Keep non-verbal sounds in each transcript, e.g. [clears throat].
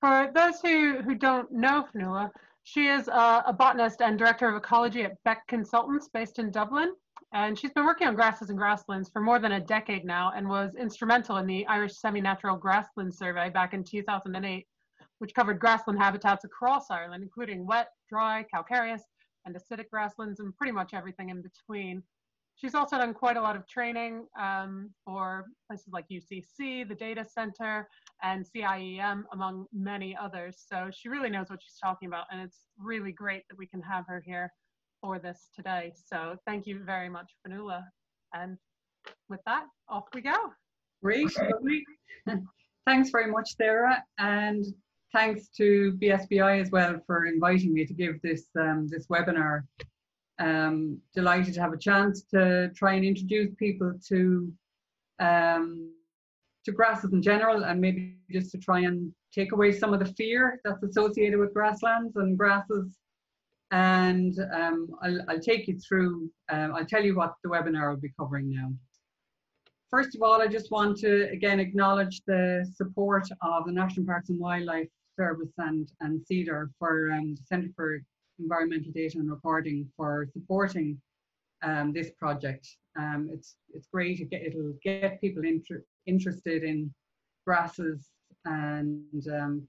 For those who, who don't know Fionnuala, she is a, a, botanist and director of ecology at BEC Consultants based in Dublin. And she's been working on grasses and grasslands for more than a decade now and was instrumental in the Irish Semi-Natural Grassland Survey back in 2008, which covered grassland habitats across Ireland, including wet, dry, calcareous, and acidic grasslands and pretty much everything in between. She's also done quite a lot of training um, for places like UCC, the data center, and CIEEM, among many others. So she really knows what she's talking about, and it's really great that we can have her here for this today. So thank you very much, Fionnuala. And with that, off we go. Great. [laughs] thanks very much, Sarah. And thanks to BSBI as well for inviting me to give this, um, this webinar um, delighted to have a chance to try and introduce people to um, to grasses in general and maybe just to try and take away some of the fear that's associated with grasslands and grasses and um, I'll, I'll, take you through, um, I'll tell you what the webinar will be covering now. First of all, I just want to again acknowledge the support of the National Parks and Wildlife Service and, and CEDaR for um, the Centre for environmental data and recording for supporting um, this project. Um, it's it's great. It it'll get people inter interested in grasses, and um,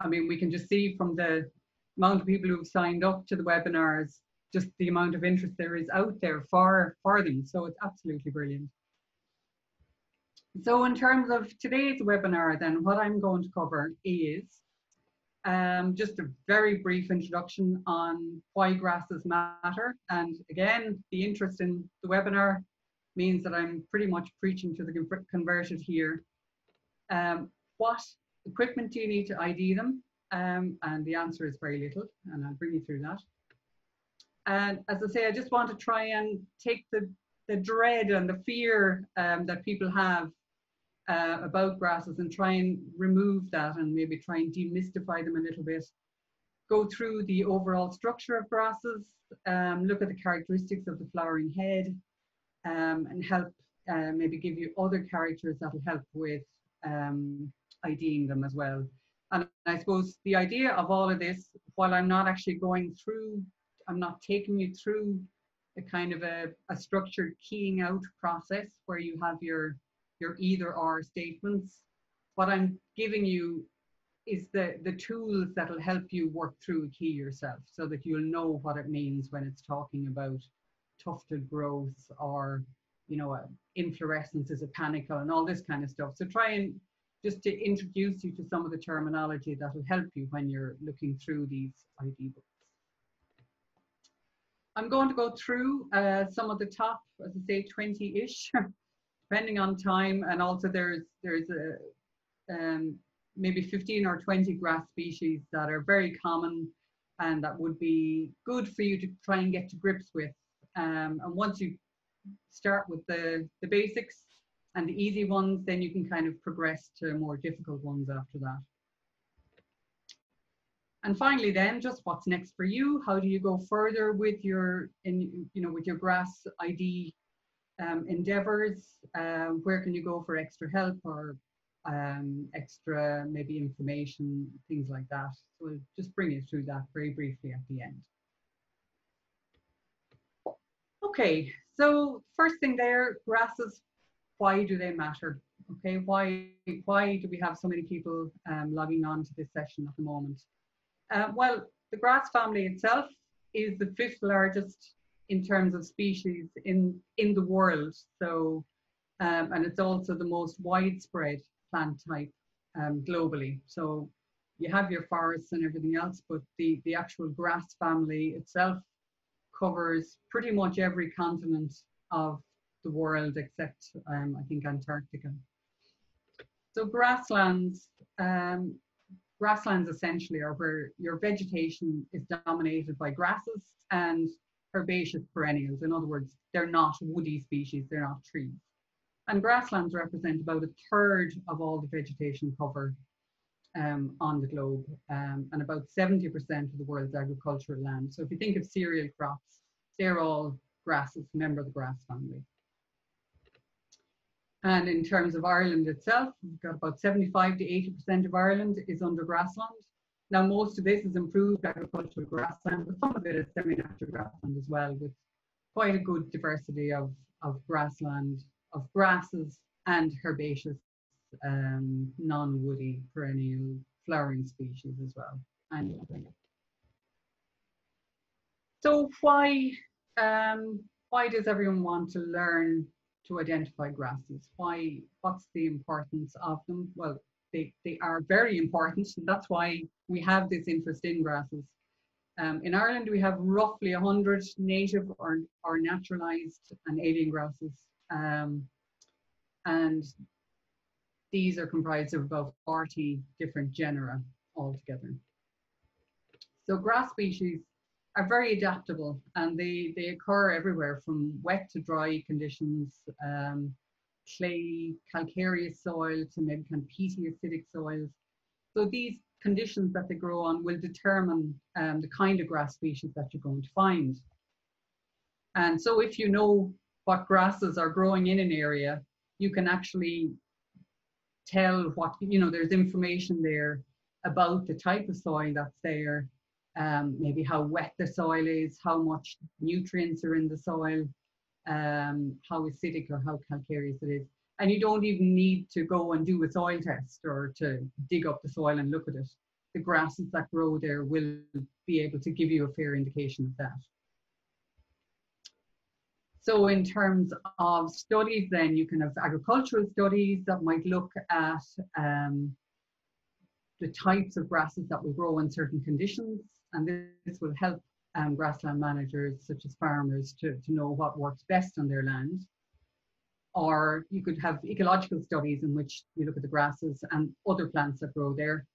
I mean we can just see from the amount of people who've signed up to the webinars, just the amount of interest there is out there for for them. So it's absolutely brilliant. So in terms of today's webinar, then what I'm going to cover is um, just a very brief introduction on why grasses matter. And again, the interest in the webinar means that I'm pretty much preaching to the converted here. Um, what equipment do you need to ID them? Um, and the answer is very little, and I'll bring you through that. And as I say, I just want to try and take the, the dread and the fear um, that people have uh, about grasses and try and remove that and maybe try and demystify them a little bit. Go through the overall structure of grasses, um, look at the characteristics of the flowering head, um, and help uh, maybe give you other characters that will help with um, IDing them as well. And I suppose the idea of all of this, while I'm not actually going through, I'm not taking you through a kind of a, a structured keying out process where you have your your either or statements. What I'm giving you is the, the tools that will help you work through a key yourself so that you'll know what it means when it's talking about tufted growth or, you know, uh, inflorescence is a panicle and all this kind of stuff. So try and just to introduce you to some of the terminology that will help you when you're looking through these ID books. I'm going to go through uh, some of the top, as I say, 20-ish [laughs] depending on time, and also there's there's a um, maybe 15 or 20 grass species that are very common and that would be good for you to try and get to grips with. Um, and once you start with the, the basics and the easy ones, then you can kind of progress to more difficult ones after that. And finally then, just what's next for you? How do you go further with your, in, you know, with your grass ID um, endeavors, um, where can you go for extra help or um, extra maybe information, things like that. So we'll just bring you through that very briefly at the end. Okay, so first thing there, grasses, why do they matter? Okay, why, why do we have so many people um, logging on to this session at the moment? Uh, well, the grass family itself is the fifth largest in terms of species in, in the world. So, um, and it's also the most widespread plant type um, globally. So you have your forests and everything else, but the, the actual grass family itself covers pretty much every continent of the world except um, I think Antarctica. So grasslands, um, grasslands essentially are where your vegetation is dominated by grasses and herbaceous perennials. In other words, they're not woody species, they're not trees. And grasslands represent about a third of all the vegetation cover um, on the globe um, and about 70% of the world's agricultural land. So if you think of cereal crops, they're all grasses, member of the grass family. And in terms of Ireland itself, we've got about 75 to 80% of Ireland is under grassland. Now, most of this is improved agricultural grassland, but some of it is semi-natural grassland as well, with quite a good diversity of, of grassland, of grasses and herbaceous, um, non-woody, perennial flowering species as well. And so why, um, why does everyone want to learn to identify grasses? Why, what's the importance of them? Well, they, they are very important. And that's why we have this interest in grasses. Um, in Ireland, we have roughly 100 native or, or naturalized and alien grasses. Um, and these are comprised of about 40 different genera altogether. So grass species are very adaptable and they, they occur everywhere from wet to dry conditions, um, clay, calcareous soil to maybe kind of peaty acidic soils. So these conditions that they grow on will determine um, the kind of grass species that you're going to find. And so if you know what grasses are growing in an area, you can actually tell what, you know, there's information there about the type of soil that's there, um, maybe how wet the soil is, how much nutrients are in the soil, um, how acidic or how calcareous it is. And you don't even need to go and do a soil test or to dig up the soil and look at it. The grasses that grow there will be able to give you a fair indication of that. So in terms of studies, then you can have agricultural studies that might look at um, the types of grasses that will grow in certain conditions. And this will help um, grassland managers, such as farmers, to, to know what works best on their land. Or you could have ecological studies in which you look at the grasses and other plants that grow there.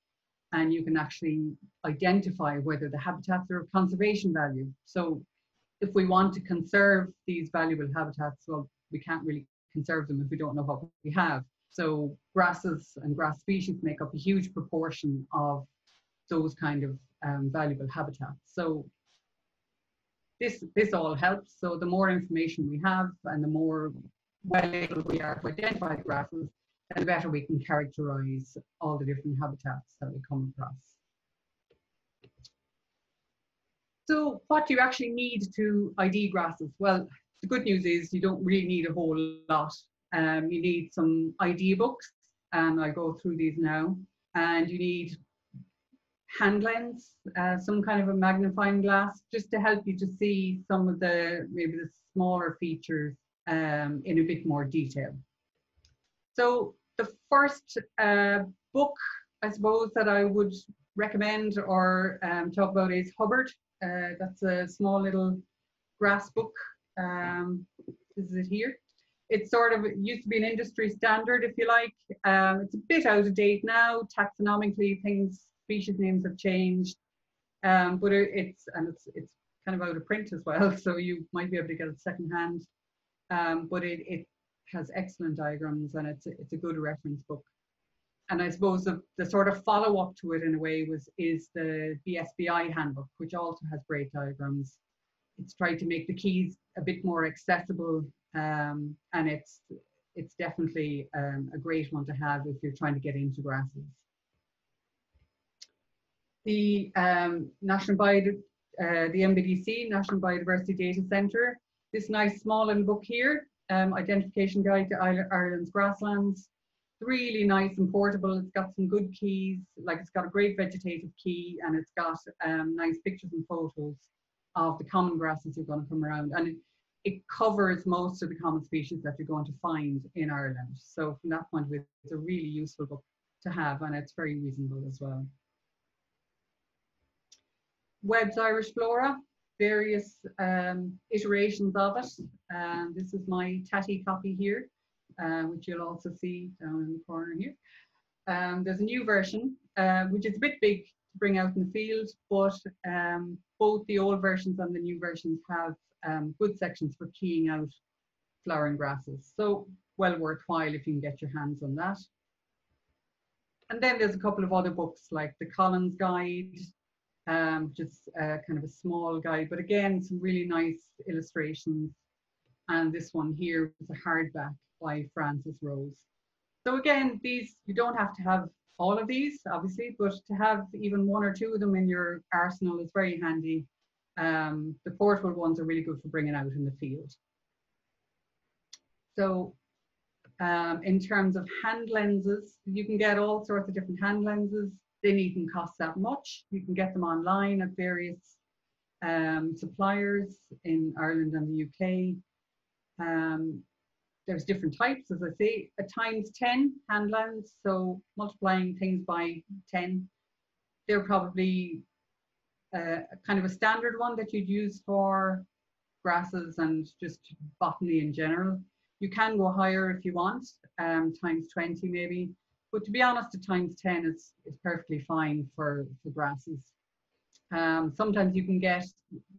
And you can actually identify whether the habitats are of conservation value. So if we want to conserve these valuable habitats, well, we can't really conserve them if we don't know what we have. So grasses and grass species make up a huge proportion of those kind of um, valuable habitats. So this, this all helps. So the more information we have and the more well able we are to identify the grasses, the better we can characterize all the different habitats that we come across. So what do you actually need to ID grasses? Well, the good news is you don't really need a whole lot. Um, you need some ID books, and I'll go through these now. And you need hand lens, uh, some kind of a magnifying glass, just to help you to see some of the maybe the smaller features um, in a bit more detail. So the first uh, book, I suppose, that I would recommend or um, talk about is Hubbard. Uh, that's a small little grass book. Um, is it here. It's sort of it used to be an industry standard, if you like. Um, it's a bit out of date now. Taxonomically, things species names have changed, um, but it's and it's it's kind of out of print as well, [laughs] so you might be able to get it secondhand. Um, but it, it has excellent diagrams and it's a, it's a good reference book. And I suppose the, the sort of follow up to it in a way was is the BSBI handbook, which also has great diagrams. It's tried to make the keys a bit more accessible, um, and it's it's definitely um, a great one to have if you're trying to get into grasses the um, National Bio, uh, the NBDC, National Biodiversity Data Centre. This nice small little book here, um, Identification Guide to Ireland's Grasslands. Really nice and portable. It's got some good keys, like it's got a great vegetative key and it's got um, nice pictures and photos of the common grasses you're going to come around. And it, it covers most of the common species that you're going to find in Ireland. So from that point of view, it's a really useful book to have and it's very reasonable as well. Webb's Irish Flora, various um, iterations of it. And this is my tatty copy here, uh, which you'll also see down in the corner here. Um, there's a new version, uh, which is a bit big to bring out in the field, but um, both the old versions and the new versions have um, good sections for keying out flowering grasses. So well worthwhile if you can get your hands on that. And then there's a couple of other books like the Collins Guide, um, is uh, kind of a small guide, but again, some really nice illustrations. And this one here is a hardback by Francis Rose. So again, these, you don't have to have all of these, obviously, but to have even one or two of them in your arsenal is very handy. Um, the portable ones are really good for bringing out in the field. So um, in terms of hand lenses, you can get all sorts of different hand lenses. They needn't cost that much. You can get them online at various um, suppliers in Ireland and the UK. Um, there's different types, as I say, a times 10 hand lens, so multiplying things by 10. They're probably uh, kind of a standard one that you'd use for grasses and just botany in general. You can go higher if you want, um, times 20 maybe, but to be honest, a times 10 is, is perfectly fine for, for grasses. Um, sometimes you can get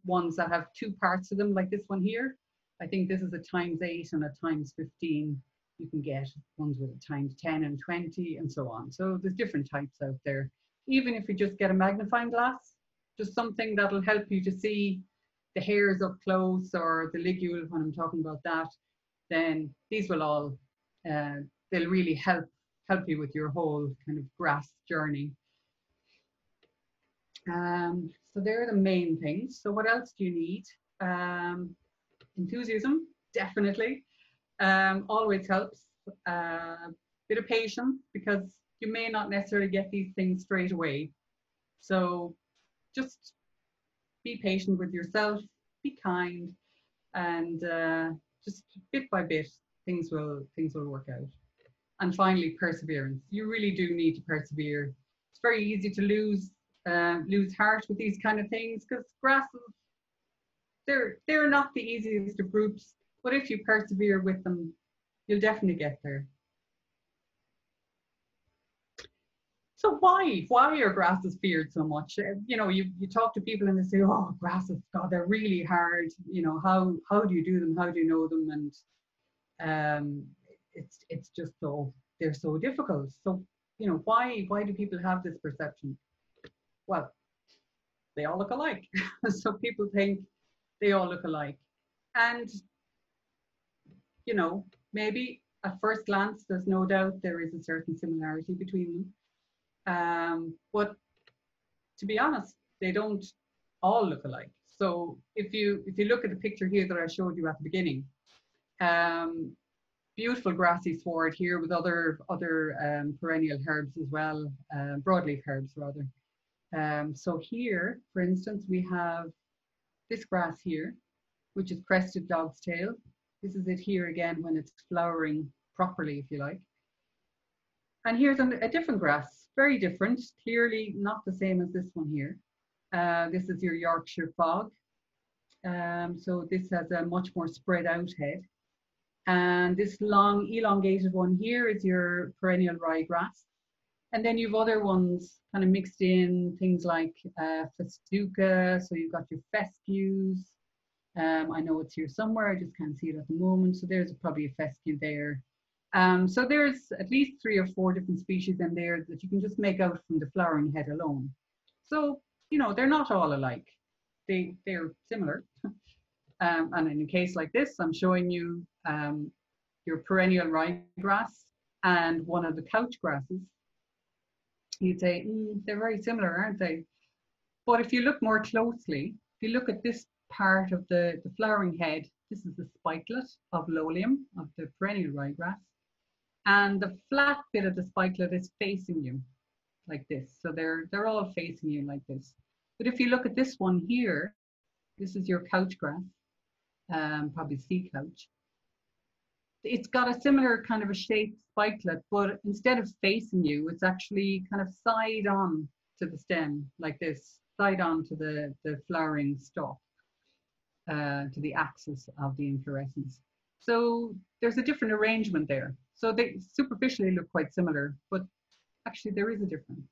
ones that have two parts of them, like this one here. I think this is a times 8 and a times 15. You can get ones with a times 10 and 20 and so on. So there's different types out there. Even if you just get a magnifying glass, just something that'll help you to see the hairs up close or the ligule when I'm talking about that, then these will all, uh, they'll really help help you with your whole kind of grass journey. Um, so they're the main things. So what else do you need? Um, enthusiasm, definitely. Um, always helps. A uh, bit of patience because you may not necessarily get these things straight away. So just be patient with yourself, be kind, and uh, just bit by bit, things will things will work out. And finally, perseverance. You really do need to persevere. It's very easy to lose uh, lose heart with these kind of things because grasses they're they're not the easiest of groups, but if you persevere with them, you'll definitely get there. So why why are grasses feared so much? Uh, you know, you, you talk to people and they say, "Oh, grasses, God, they're really hard." You know, how how do you do them? How do you know them? And um, it's it's just so they're so difficult. So you know, why why do people have this perception? Well, they all look alike. [laughs] so people think they all look alike, and you know, maybe at first glance, there's no doubt there is a certain similarity between them um, but to be honest, they don't all look alike. So if you if you look at the picture here that I showed you at the beginning, um, beautiful grassy sward here with other other um, perennial herbs as well, uh, broadleaf herbs rather. Um, so here, for instance, we have this grass here, which is crested dog's tail. This is it here again when it's flowering properly, if you like. And here's a, a different grass, very different, clearly not the same as this one here. Uh, this is your Yorkshire fog. Um, so this has a much more spread out head. And this long elongated one here is your perennial ryegrass. And then you've other ones kind of mixed in, things like uh, festuca, so you've got your fescues. Um, I know it's here somewhere, I just can't see it at the moment. So there's probably a fescue there. Um, so there's at least three or four different species in there that you can just make out from the flowering head alone. So, you know, they're not all alike. They, they're similar. [laughs] um, and in a case like this, I'm showing you um, your perennial ryegrass and one of the couch grasses. You'd say, mm, they're very similar, aren't they? But if you look more closely, if you look at this part of the, the flowering head, this is the spikelet of Lolium, of the perennial ryegrass and the flat bit of the spikelet is facing you like this. So they're, they're all facing you like this. But if you look at this one here, this is your couch grass, um, probably sea couch. It's got a similar kind of a shaped spikelet, but instead of facing you, it's actually kind of side on to the stem like this, side on to the, the flowering stalk, uh, to the axis of the inflorescence. So there's a different arrangement there. So they superficially look quite similar, but actually there is a difference.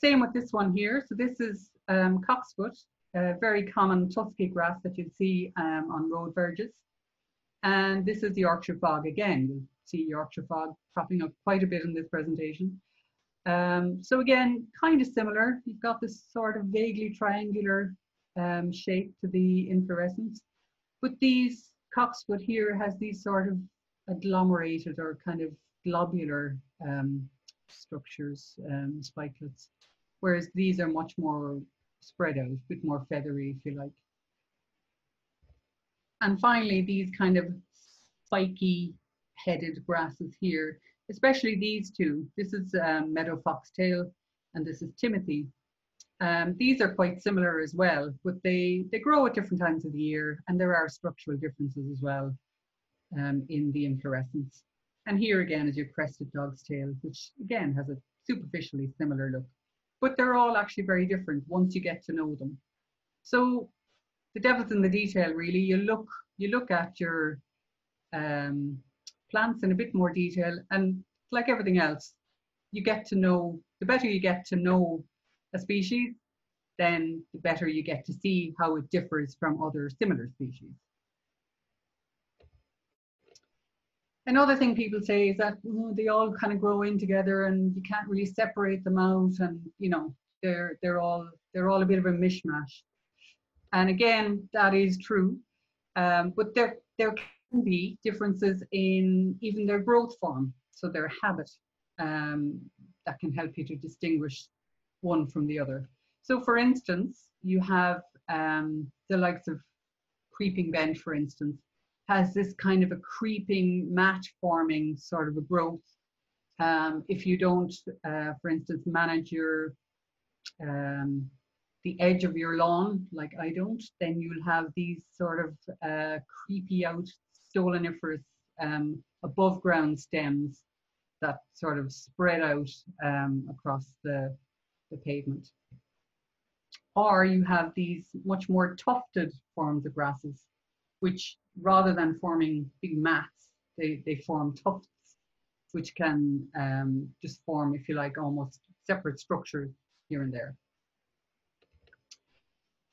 Same with this one here. So this is um, cocksfoot, a very common tusky grass that you'd see um, on road verges. And this is the Yorkshire fog again. You'll see Yorkshire fog popping up quite a bit in this presentation. Um, so again, kind of similar. You've got this sort of vaguely triangular um, shape to the inflorescence. But these cocksfoot here has these sort of agglomerated or kind of globular um, structures, um, spikelets, whereas these are much more spread out, a bit more feathery, if you like. And finally, these kind of spiky headed grasses here, especially these two. This is um, meadow foxtail and this is Timothy. Um, these are quite similar as well, but they, they grow at different times of the year and there are structural differences as well um, in the inflorescence. And here again is your crested dog's tail, which again has a superficially similar look. But they're all actually very different once you get to know them. So the devil's in the detail really. You look you look at your um, plants in a bit more detail and like everything else, you get to know the better you get to know a species, then the better you get to see how it differs from other similar species. Another thing people say is that they all kind of grow in together and you can't really separate them out and you know they're they're all they're all a bit of a mishmash. And again, that is true. Um, but there there can be differences in even their growth form, so their habit um, that can help you to distinguish one from the other. So for instance, you have um, the likes of creeping bent, for instance, has this kind of a creeping mat forming sort of a growth. Um, if you don't, uh, for instance, manage your um, the edge of your lawn, like I don't, then you'll have these sort of uh, creepy out stoloniferous um, above ground stems that sort of spread out um, across the, the pavement. Or you have these much more tufted forms of grasses which rather than forming big mats, they, they form tufts, which can um, just form, if you like, almost separate structures here and there.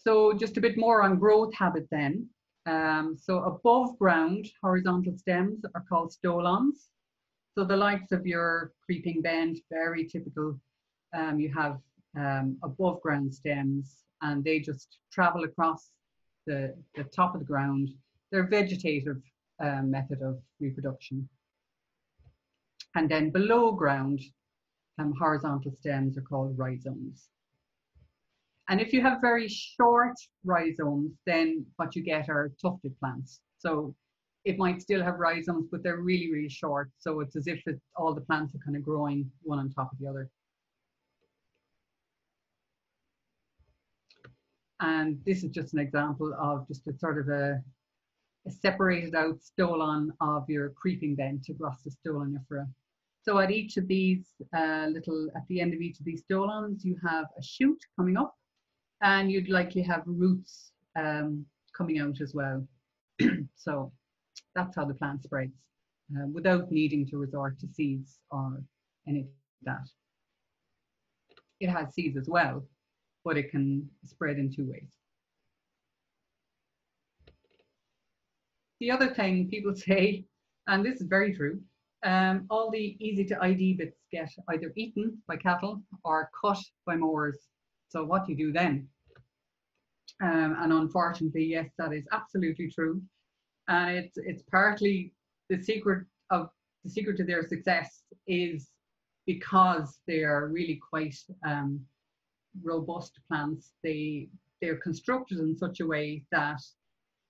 So just a bit more on growth habit then. Um, so above ground horizontal stems are called stolons. So the likes of your creeping bent, very typical. Um, you have um, above ground stems and they just travel across the, the top of the ground. They're vegetative um, method of reproduction. And then below ground, um, horizontal stems are called rhizomes. And if you have very short rhizomes, then what you get are tufted plants. So it might still have rhizomes, but they're really, really short. So it's as if it, all the plants are kind of growing one on top of the other. And this is just an example of just a sort of a, a separated out stolon of your creeping bent Agrostis stolonifera. So at each of these uh, little, at the end of each of these stolons, you have a shoot coming up and you'd likely have roots um, coming out as well. [clears throat] so that's how the plant spreads uh, without needing to resort to seeds or any of that. It has seeds as well, but it can spread in two ways. The other thing people [laughs] say, and this is very true, um, all the easy to ID bits get either eaten by cattle or cut by mowers. So what do you do then? Um, and unfortunately, yes, that is absolutely true. And it's it's partly the secret of the secret to their success is because they are really quite um, robust plants. They they're constructed in such a way that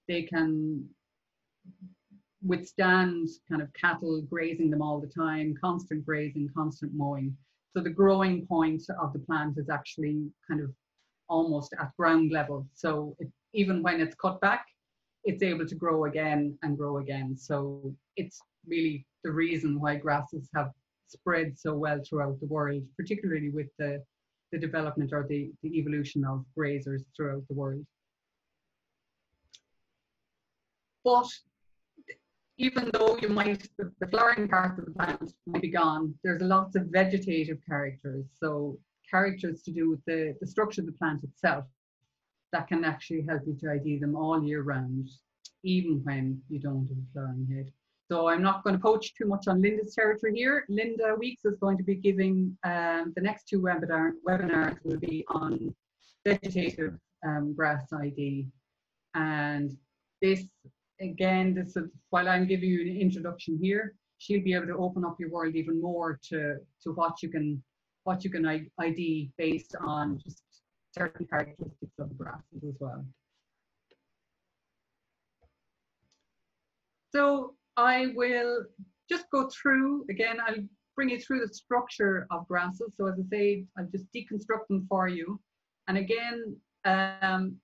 they can withstand kind of cattle grazing them all the time, constant grazing, constant mowing. So the growing point of the plant is actually kind of almost at ground level. So it, even when it's cut back, it's able to grow again and grow again. So it's really the reason why grasses have spread so well throughout the world, particularly with the, the development or the, the evolution of grazers throughout the world. But even though you might, the, flowering part of the plant might be gone, there's lots of vegetative characters. So characters to do with the, the structure of the plant itself that can actually help you to ID them all year round, even when you don't have a flowering head. So I'm not going to poach too much on Linda's territory here. Linda Weeks is going to be giving um, the next two webinar, webinars will be on vegetative um, grass ID. And this again, this is while I'm giving you an introduction here, she'll be able to open up your world even more to, to what you can what you can ID based on just certain characteristics of grasses as well. So I will just go through, again, I'll bring you through the structure of grasses. So as I say, I'll just deconstruct them for you. And again, um,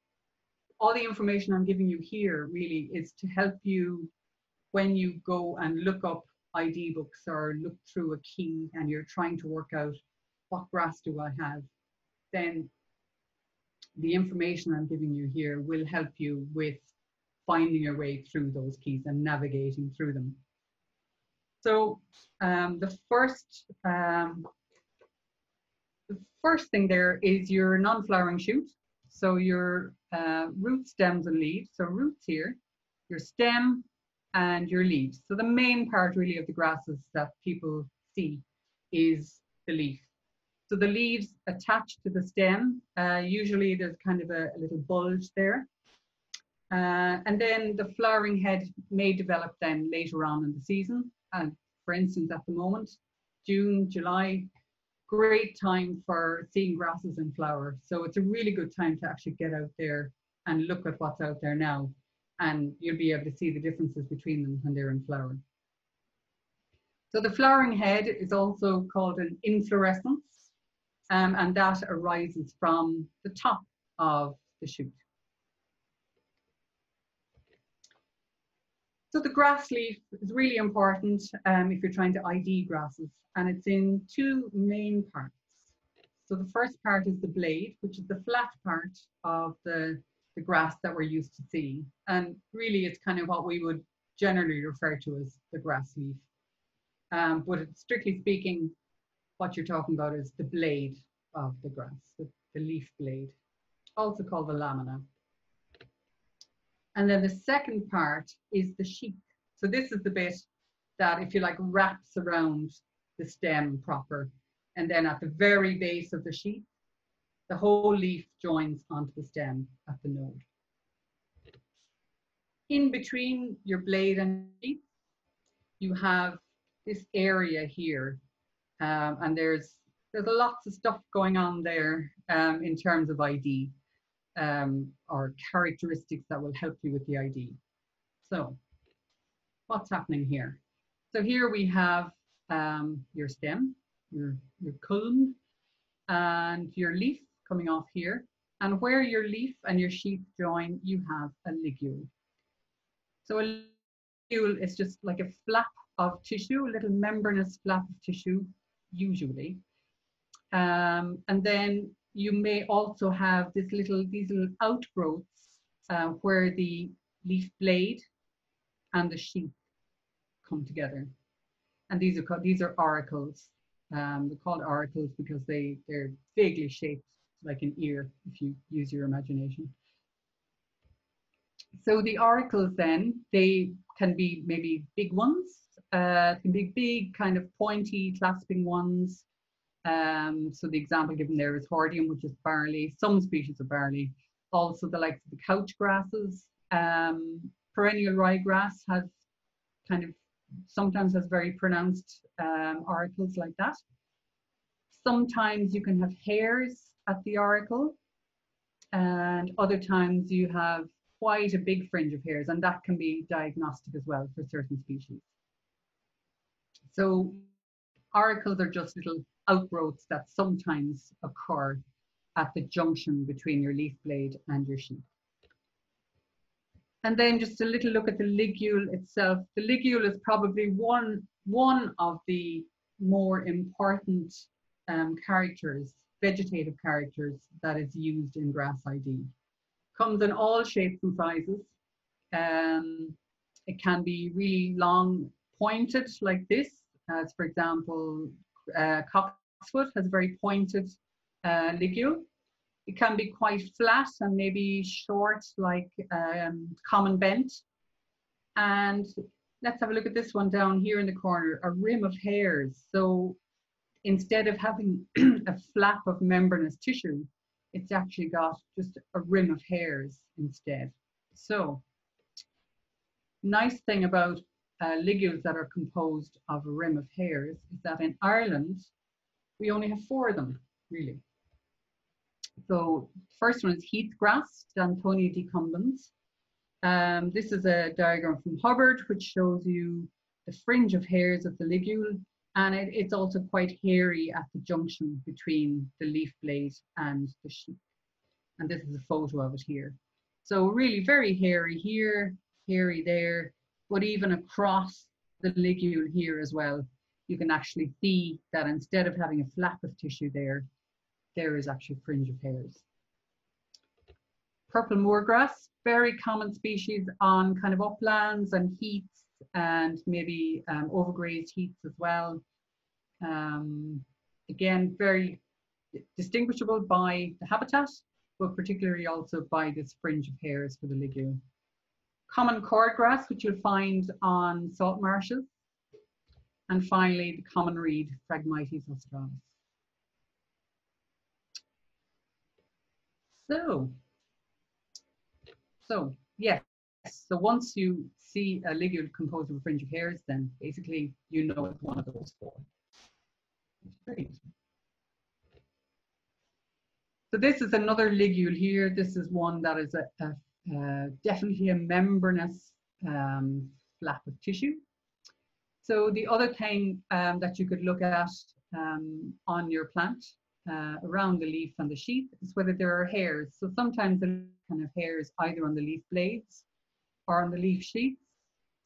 all the information I'm giving you here really is to help you when you go and look up ID books or look through a key and you're trying to work out what grass do I have, then the information I'm giving you here will help you with finding your way through those keys and navigating through them. So um, the first um, the first thing there is your non-flowering shoot. So your uh, root stems and leaves. So roots here, your stem and your leaves. So the main part really of the grasses that people see is the leaf. So the leaves attach to the stem. Uh, usually there's kind of a, a little bulge there. Uh, and then the flowering head may develop then later on in the season. And for instance, at the moment, June, July, great time for seeing grasses in flower. So it's a really good time to actually get out there and look at what's out there now. And you'll be able to see the differences between them when they're in flower. So the flowering head is also called an inflorescence um, and that arises from the top of the shoot. So the grass leaf is really important um, if you're trying to ID grasses, and it's in two main parts. So the first part is the blade, which is the flat part of the, the grass that we're used to seeing. And really it's kind of what we would generally refer to as the grass leaf. Um, but strictly speaking, what you're talking about is the blade of the grass, the, the leaf blade, also called the lamina. And then the second part is the sheath. So this is the bit that, if you like, wraps around the stem proper. And then at the very base of the sheath, the whole leaf joins onto the stem at the node. In between your blade and sheath, you have this area here um, and there's there's lots of stuff going on there um, in terms of ID um, or characteristics that will help you with the ID. So what's happening here? So here we have um, your stem, your, your culm, and your leaf coming off here. And where your leaf and your sheath join, you have a ligule. So a ligule is just like a flap of tissue, a little membranous flap of tissue usually. Um, and then you may also have this little, these little outgrowths uh, where the leaf blade and the sheath come together. And these are called, these are auricles. Um, they're called auricles because they, they're vaguely shaped like an ear if you use your imagination. So the auricles then, they can be maybe big ones uh, can be big, kind of pointy, clasping ones. Um, so the example given there is hordeum, which is barley, some species of barley. Also the likes of the couch grasses. Um, perennial ryegrass has kind of sometimes has very pronounced um, like that. Sometimes you can have hairs at the auricle and other times you have quite a big fringe of hairs and that can be diagnostic as well for certain species. So auricles are just little outgrowths that sometimes occur at the junction between your leaf blade and your sheath. And then just a little look at the ligule itself. The ligule is probably one, one of the more important um, characters, vegetative characters that is used in grass ID. Comes in all shapes and sizes. Um, it can be really long pointed like this as for example, uh, has a very pointed uh, ligule. It can be quite flat and maybe short like um, common bent. And let's have a look at this one down here in the corner, a rim of hairs. So instead of having [clears throat] a flap of membranous tissue, it's actually got just a rim of hairs instead. So nice thing about uh, ligules that are composed of a rim of hairs is that in Ireland, we only have four of them, really. So first one is heathgrass, Danthonia decumbens. Um, this is a diagram from Hubbard, which shows you the fringe of hairs of the ligule, and it, it's also quite hairy at the junction between the leaf blade and the sheath. And this is a photo of it here. So really very hairy here, hairy there, but even across the ligule here as well, you can actually see that instead of having a flap of tissue there, there is actually fringe of hairs. Purple moorgrass, very common species on kind of uplands and heaths and maybe um, overgrazed heaths as well. Um, again, very distinguishable by the habitat, but particularly also by this fringe of hairs for the ligule. Common cordgrass, which you'll find on salt marshes. And finally, the common reed, Phragmites australis. So, so yes, so once you see a ligule composed of a fringe of hairs, then basically you know it's one of those four. So this is another ligule here. This is one that is a, a uh, definitely a membranous um, flap of tissue. So the other thing um, that you could look at um, on your plant uh, around the leaf and the sheath is whether there are hairs. So sometimes there are kind of hairs either on the leaf blades or on the leaf sheaths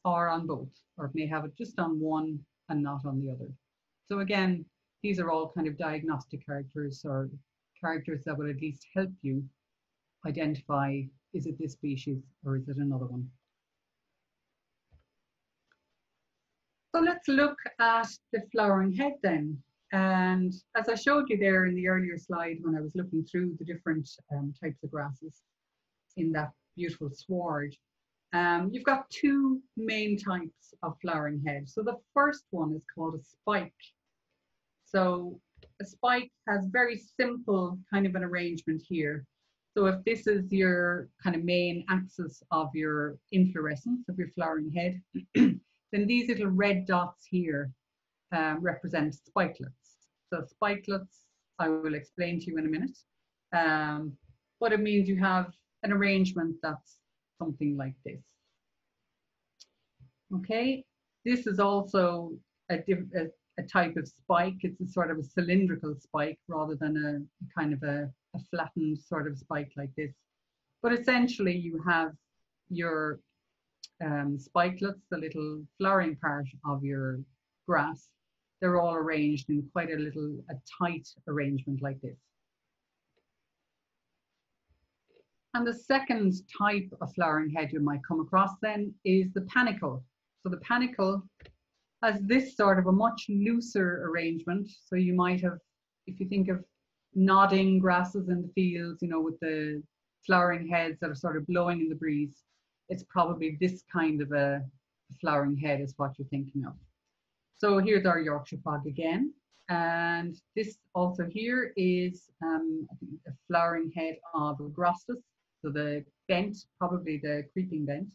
or on both, or it may have it just on one and not on the other. So again, these are all kind of diagnostic characters or characters that will at least help you identify is it this species or is it another one? So let's look at the flowering head then. And as I showed you there in the earlier slide when I was looking through the different um, types of grasses in that beautiful sward, um, you've got two main types of flowering head. So the first one is called a spike. So a spike has very simple kind of an arrangement here. So if this is your kind of main axis of your inflorescence, of your flowering head, [clears throat] then these little red dots here um, represent spikelets. So spikelets, I will explain to you in a minute. Um, but it means you have an arrangement that's something like this. Okay, this is also a, a, a type of spike. It's a sort of a cylindrical spike rather than a, a kind of a a flattened sort of spike like this. But essentially you have your um, spikelets, the little flowering part of your grass, they're all arranged in quite a little, a tight arrangement like this. And the second type of flowering head you might come across then is the panicle. So the panicle has this sort of a much looser arrangement. So you might have, if you think of nodding grasses in the fields, you know, with the flowering heads that are sort of blowing in the breeze. It's probably this kind of a flowering head is what you're thinking of. So here's our Yorkshire fog again. And this also here is um, a flowering head of Agrostis, so the bent, probably the creeping bent.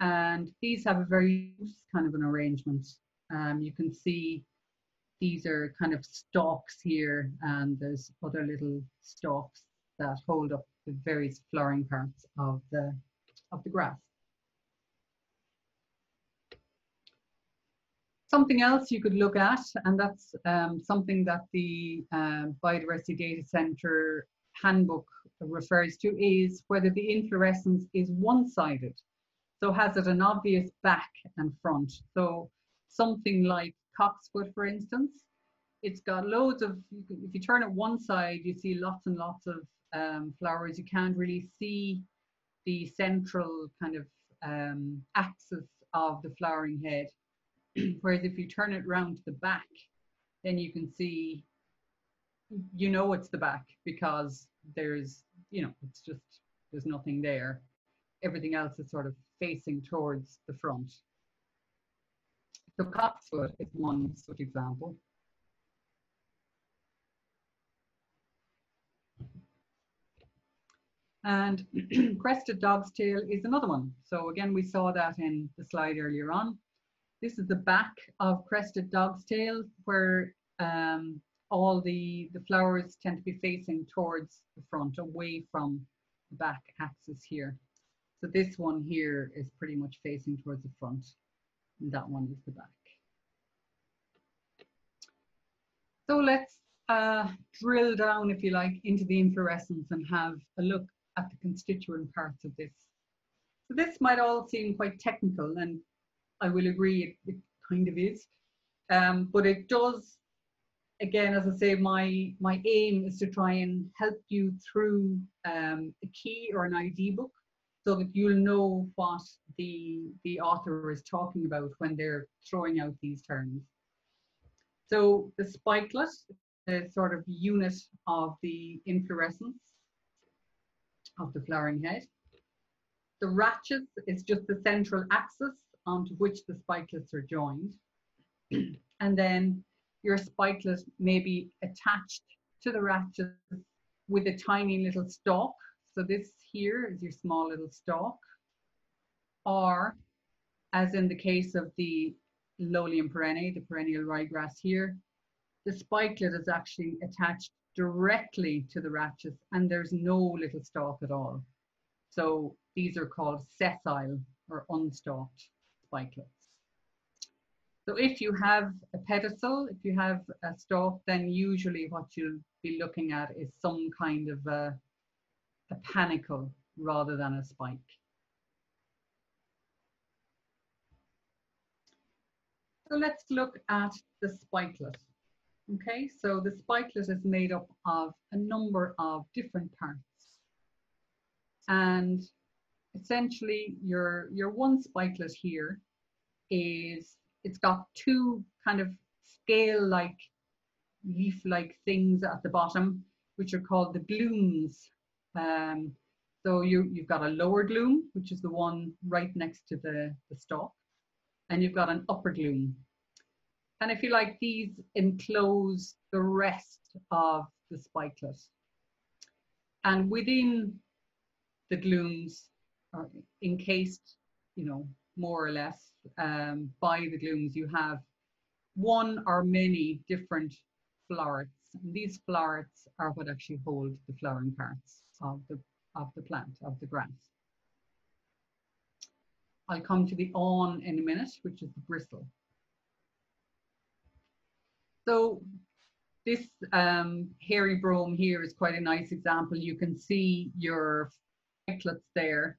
And these have a very kind of an arrangement. Um, you can see these are kind of stalks here and there's other little stalks that hold up the various flowering parts of the of the grass. Something else you could look at, and that's um, something that the uh, Biodiversity Data Centre handbook refers to, is whether the inflorescence is one-sided. So has it an obvious back and front? So something like cocksfoot, for instance. It's got loads of, if you turn it one side, you see lots and lots of um, flowers. You can't really see the central kind of um, axis of the flowering head. [clears throat] Whereas if you turn it round to the back, then you can see, you know it's the back because there's, you know, it's just, there's nothing there. Everything else is sort of facing towards the front. So cocksfoot is one such example. And [clears throat] crested dog's tail is another one. So again, we saw that in the slide earlier on. This is the back of crested dog's tail where um, all the, the flowers tend to be facing towards the front, away from the back axis here. So this one here is pretty much facing towards the front, that one is the back. So let's uh, drill down, if you like, into the inflorescence and have a look at the constituent parts of this. So this might all seem quite technical, and I will agree it, it kind of is, um, but it does again, as I say, my my aim is to try and help you through um, a key or an ID book, so that you'll know what the the author is talking about when they're throwing out these terms. So the spikelet, the sort of unit of the inflorescence of the flowering head. The rachis is just the central axis onto which the spikelets are joined. [clears throat] and then your spikelet may be attached to the rachis with a tiny little stalk. So this here is your small little stalk. Or, as in the case of the Lolium perenne, the perennial ryegrass here, the spikelet is actually attached directly to the rachis and there's no little stalk at all. So these are called sessile or unstalked spikelets. So if you have a pedicel, if you have a stalk, then usually what you'll be looking at is some kind of a, a panicle rather than a spike. So let's look at the spikelet. Okay, so the spikelet is made up of a number of different parts. And essentially your, your one spikelet here is it's got two kind of scale-like, leaf-like things at the bottom, which are called the glumes. Um, so you, you've got a lower glume, which is the one right next to the, the stalk, and you've got an upper glume. And if you like, these enclose the rest of the spikelet. And within the glumes, are encased, you know, more or less, um, by the glumes, you have one or many different florets. And these florets are what actually hold the flowering parts of the, of the plant, of the grass. I'll come to the awn in a minute, which is the bristle. So this um, hairy brome here is quite a nice example. You can see your spikelets there.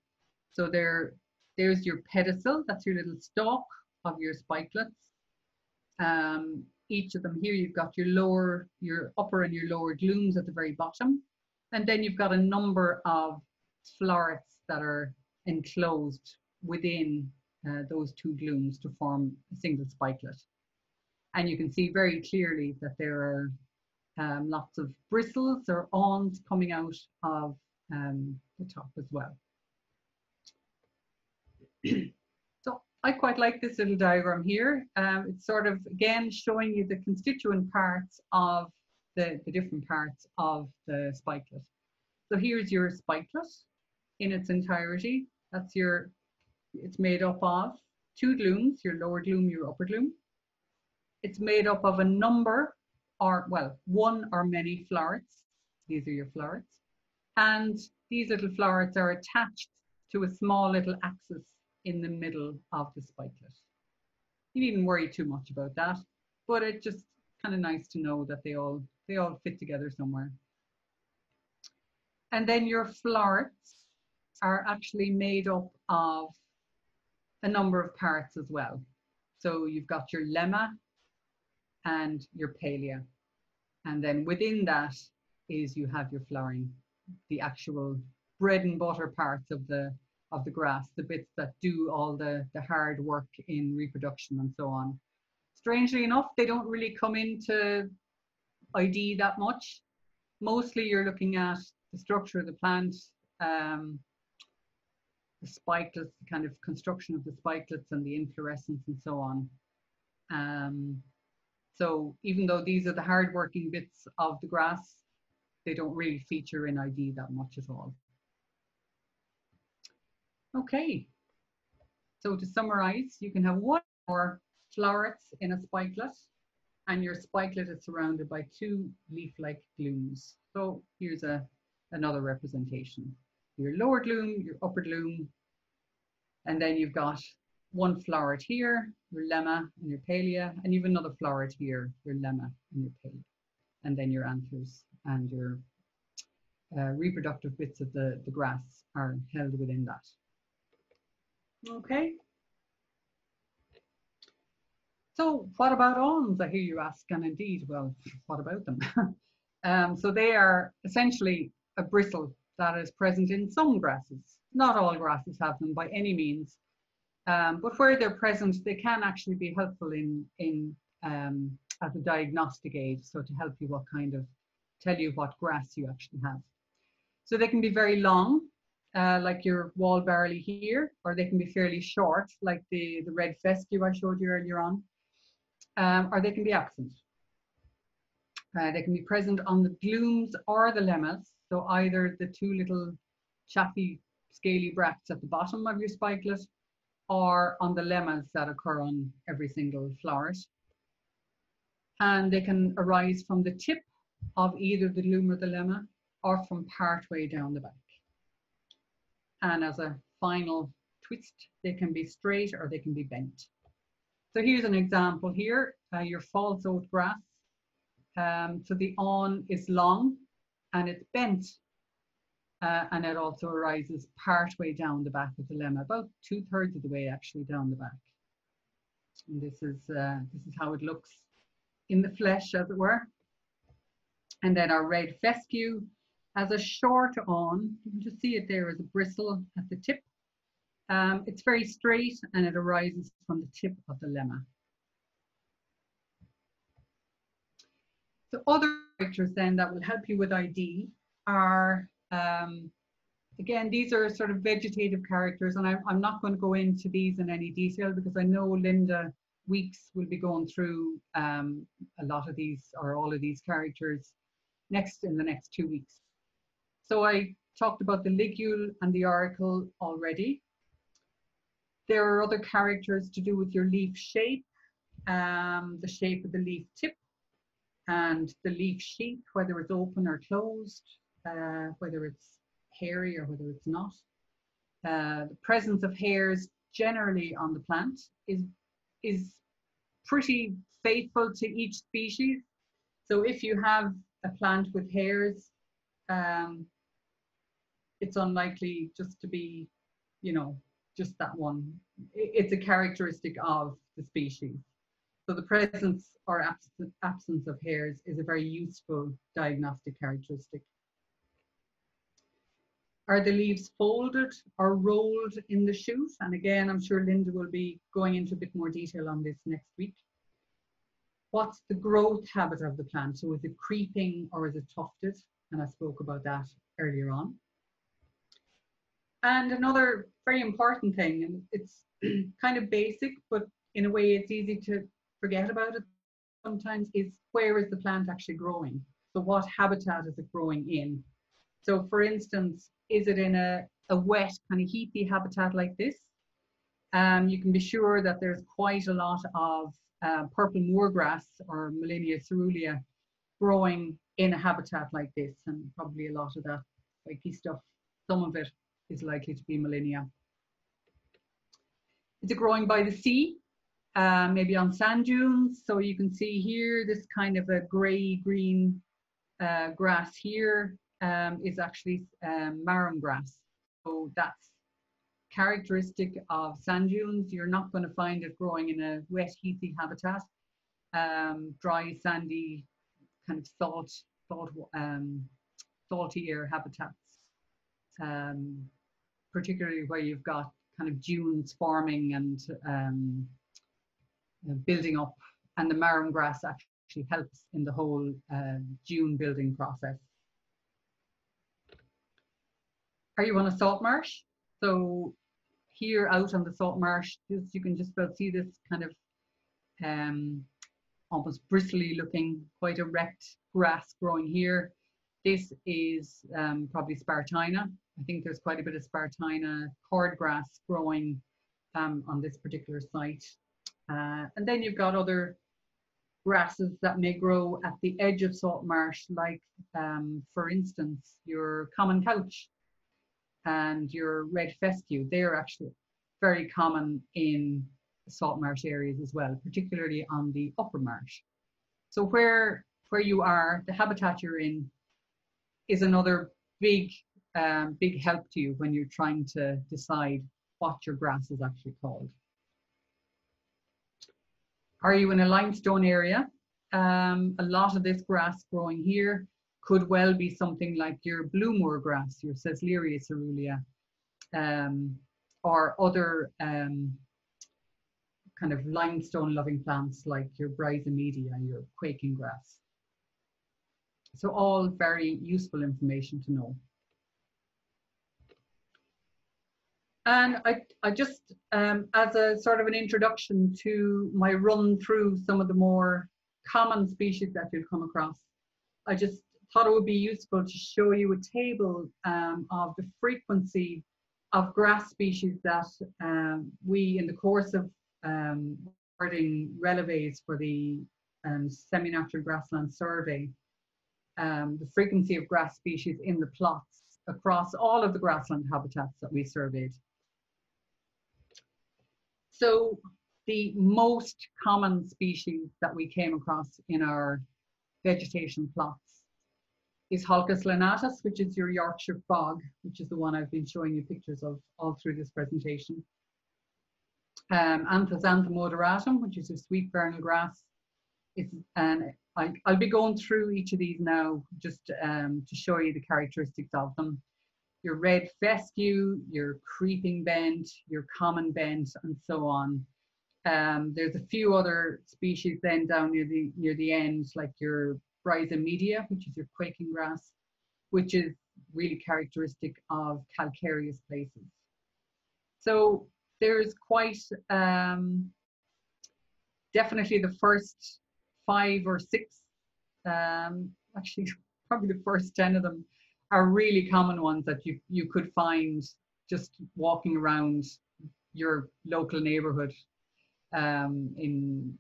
So they're there's your pedicel, that's your little stalk of your spikelets. Um, each of them here, you've got your lower, your upper and your lower glumes at the very bottom. And then you've got a number of florets that are enclosed within uh, those two glumes to form a single spikelet. And you can see very clearly that there are um, lots of bristles or awns coming out of um, the top as well. [clears throat] so I quite like this little diagram here. Um, it's sort of, again, showing you the constituent parts of the, the different parts of the spikelet. So here's your spikelet in its entirety. That's your, it's made up of two glumes, your lower glume, your upper glume. It's made up of a number or, well, one or many florets. These are your florets. And these little florets are attached to a small little axis in the middle of the spikelet. You needn't worry too much about that, but it's just kind of nice to know that they all they all fit together somewhere. And then your florets are actually made up of a number of parts as well. So you've got your lemma and your palea. And then within that is you have your flowering, the actual bread and butter parts of the of the grass, the bits that do all the, the hard work in reproduction and so on. Strangely enough, they don't really come into ID that much. Mostly you're looking at the structure of the plant, um, the spikelets, the kind of construction of the spikelets and the inflorescence and so on. Um, so even though these are the hard working bits of the grass, they don't really feature in ID that much at all. Okay, so to summarize, you can have one or florets in a spikelet and your spikelet is surrounded by two leaf-like glumes. So here's a, another representation. Your lower glume, your upper glume, and then you've got one floret here, your lemma and your palea, and you've another floret here, your lemma and your palea, and then your anthers and your uh, reproductive bits of the, the grass are held within that. Okay. So what about awns? I hear you ask, and indeed, well, what about them? [laughs] um, so they are essentially a bristle that is present in some grasses. Not all grasses have them by any means, um, but where they're present, they can actually be helpful in, in um, as a diagnostic aid, so to help you what kind of, tell you what grass you actually have. So they can be very long, uh, like your wall barley here, or they can be fairly short, like the, the red fescue I showed you earlier on, um, or they can be absent. Uh, they can be present on the glumes or the lemmas, so either the two little chaffy scaly bracts at the bottom of your spikelet or on the lemmas that occur on every single floret. And they can arise from the tip of either the glume or the lemma or from part way down the back. And as a final twist, they can be straight or they can be bent. So here's an example here, uh, your false oat grass. Um, so the awn is long and it's bent uh, and it also arises part way down the back of the lemma, about two thirds of the way actually down the back. And this is, uh, this is how it looks in the flesh, as it were. And then our red fescue has a short awn. You can just see it there as a bristle at the tip. Um, it's very straight and it arises from the tip of the lemma. So other characters then that will help you with ID are um, again, these are sort of vegetative characters, and I, I'm not going to go into these in any detail because I know Linda Weeks will be going through um, a lot of these or all of these characters next in the next two weeks. So I talked about the ligule and the auricle already. There are other characters to do with your leaf shape, um, the shape of the leaf tip, and the leaf sheath, whether it's open or closed, uh, whether it's hairy or whether it's not. Uh, the presence of hairs generally on the plant is, is pretty faithful to each species. So if you have a plant with hairs, um, it's unlikely just to be, you know, just that one. It's a characteristic of the species. So the presence or absence of hairs is a very useful diagnostic characteristic. Are the leaves folded or rolled in the shoot? And again, I'm sure Linda will be going into a bit more detail on this next week. What's the growth habit of the plant? So is it creeping or is it tufted? And I spoke about that earlier on. And another very important thing, and it's [clears throat] kind of basic, but in a way it's easy to forget about it sometimes, is where is the plant actually growing? So what habitat is it growing in? So for instance, is it in a, a wet, kind of heathy habitat like this? Um, you can be sure that there's quite a lot of uh, purple moorgrass or Molinia caerulea growing in a habitat like this, and probably a lot of that spiky stuff, some of it is likely to be Molinia. Is it growing by the sea? Uh, maybe on sand dunes. So you can see here this kind of a gray-green uh, grass here um, is actually um, marram grass. So that's characteristic of sand dunes. You're not going to find it growing in a wet, heathy habitat. Um, dry, sandy, kind of salt, salt, um, saltier habitats, um, particularly where you've got kind of dunes forming and um, uh, building up, and the marram grass actually helps in the whole uh, dune building process. Are you on a salt marsh? So here out on the salt marsh, just, you can just about see this kind of um, almost bristly looking, quite erect grass growing here. this is um, probably Spartina. I think there's quite a bit of Spartina cordgrass growing um, on this particular site. Uh, and then you've got other grasses that may grow at the edge of salt marsh, like, um, for instance, your common couch and your red fescue. They're actually very common in salt marsh areas as well, particularly on the upper marsh. So where where you are, the habitat you're in, is another big um, big help to you when you're trying to decide what your grass is actually called. Are you in a limestone area? Um, a lot of this grass growing here could well be something like your blue moor grass, your Sesleria caerulea, um, or other um, kind of limestone loving plants like your Briza media, your quaking grass. So all very useful information to know. And I, I just, um, as a sort of an introduction to my run through some of the more common species that you'll come across, I just thought it would be useful to show you a table um, of the frequency of grass species that um, we, in the course of um, releves for the um, semi-natural grassland survey, um, the frequency of grass species in the plots across all of the grassland habitats that we surveyed. So the most common species that we came across in our vegetation plots is Holcus lanatus, which is your Yorkshire fog, which is the one I've been showing you pictures of all through this presentation. Um, Anthoxanthum odoratum, which is a sweet vernal grass. It's, and I, I'll be going through each of these now just um, to show you the characteristics of them your red fescue, your creeping bent, your common bent, and so on. Um, there's a few other species then down near the near the end, like your Briza media, which is your quaking grass, which is really characteristic of calcareous places. So there's quite um, definitely the first five or six, um, actually [laughs] probably the first 10 of them are really common ones that you, you could find just walking around your local neighborhood um, in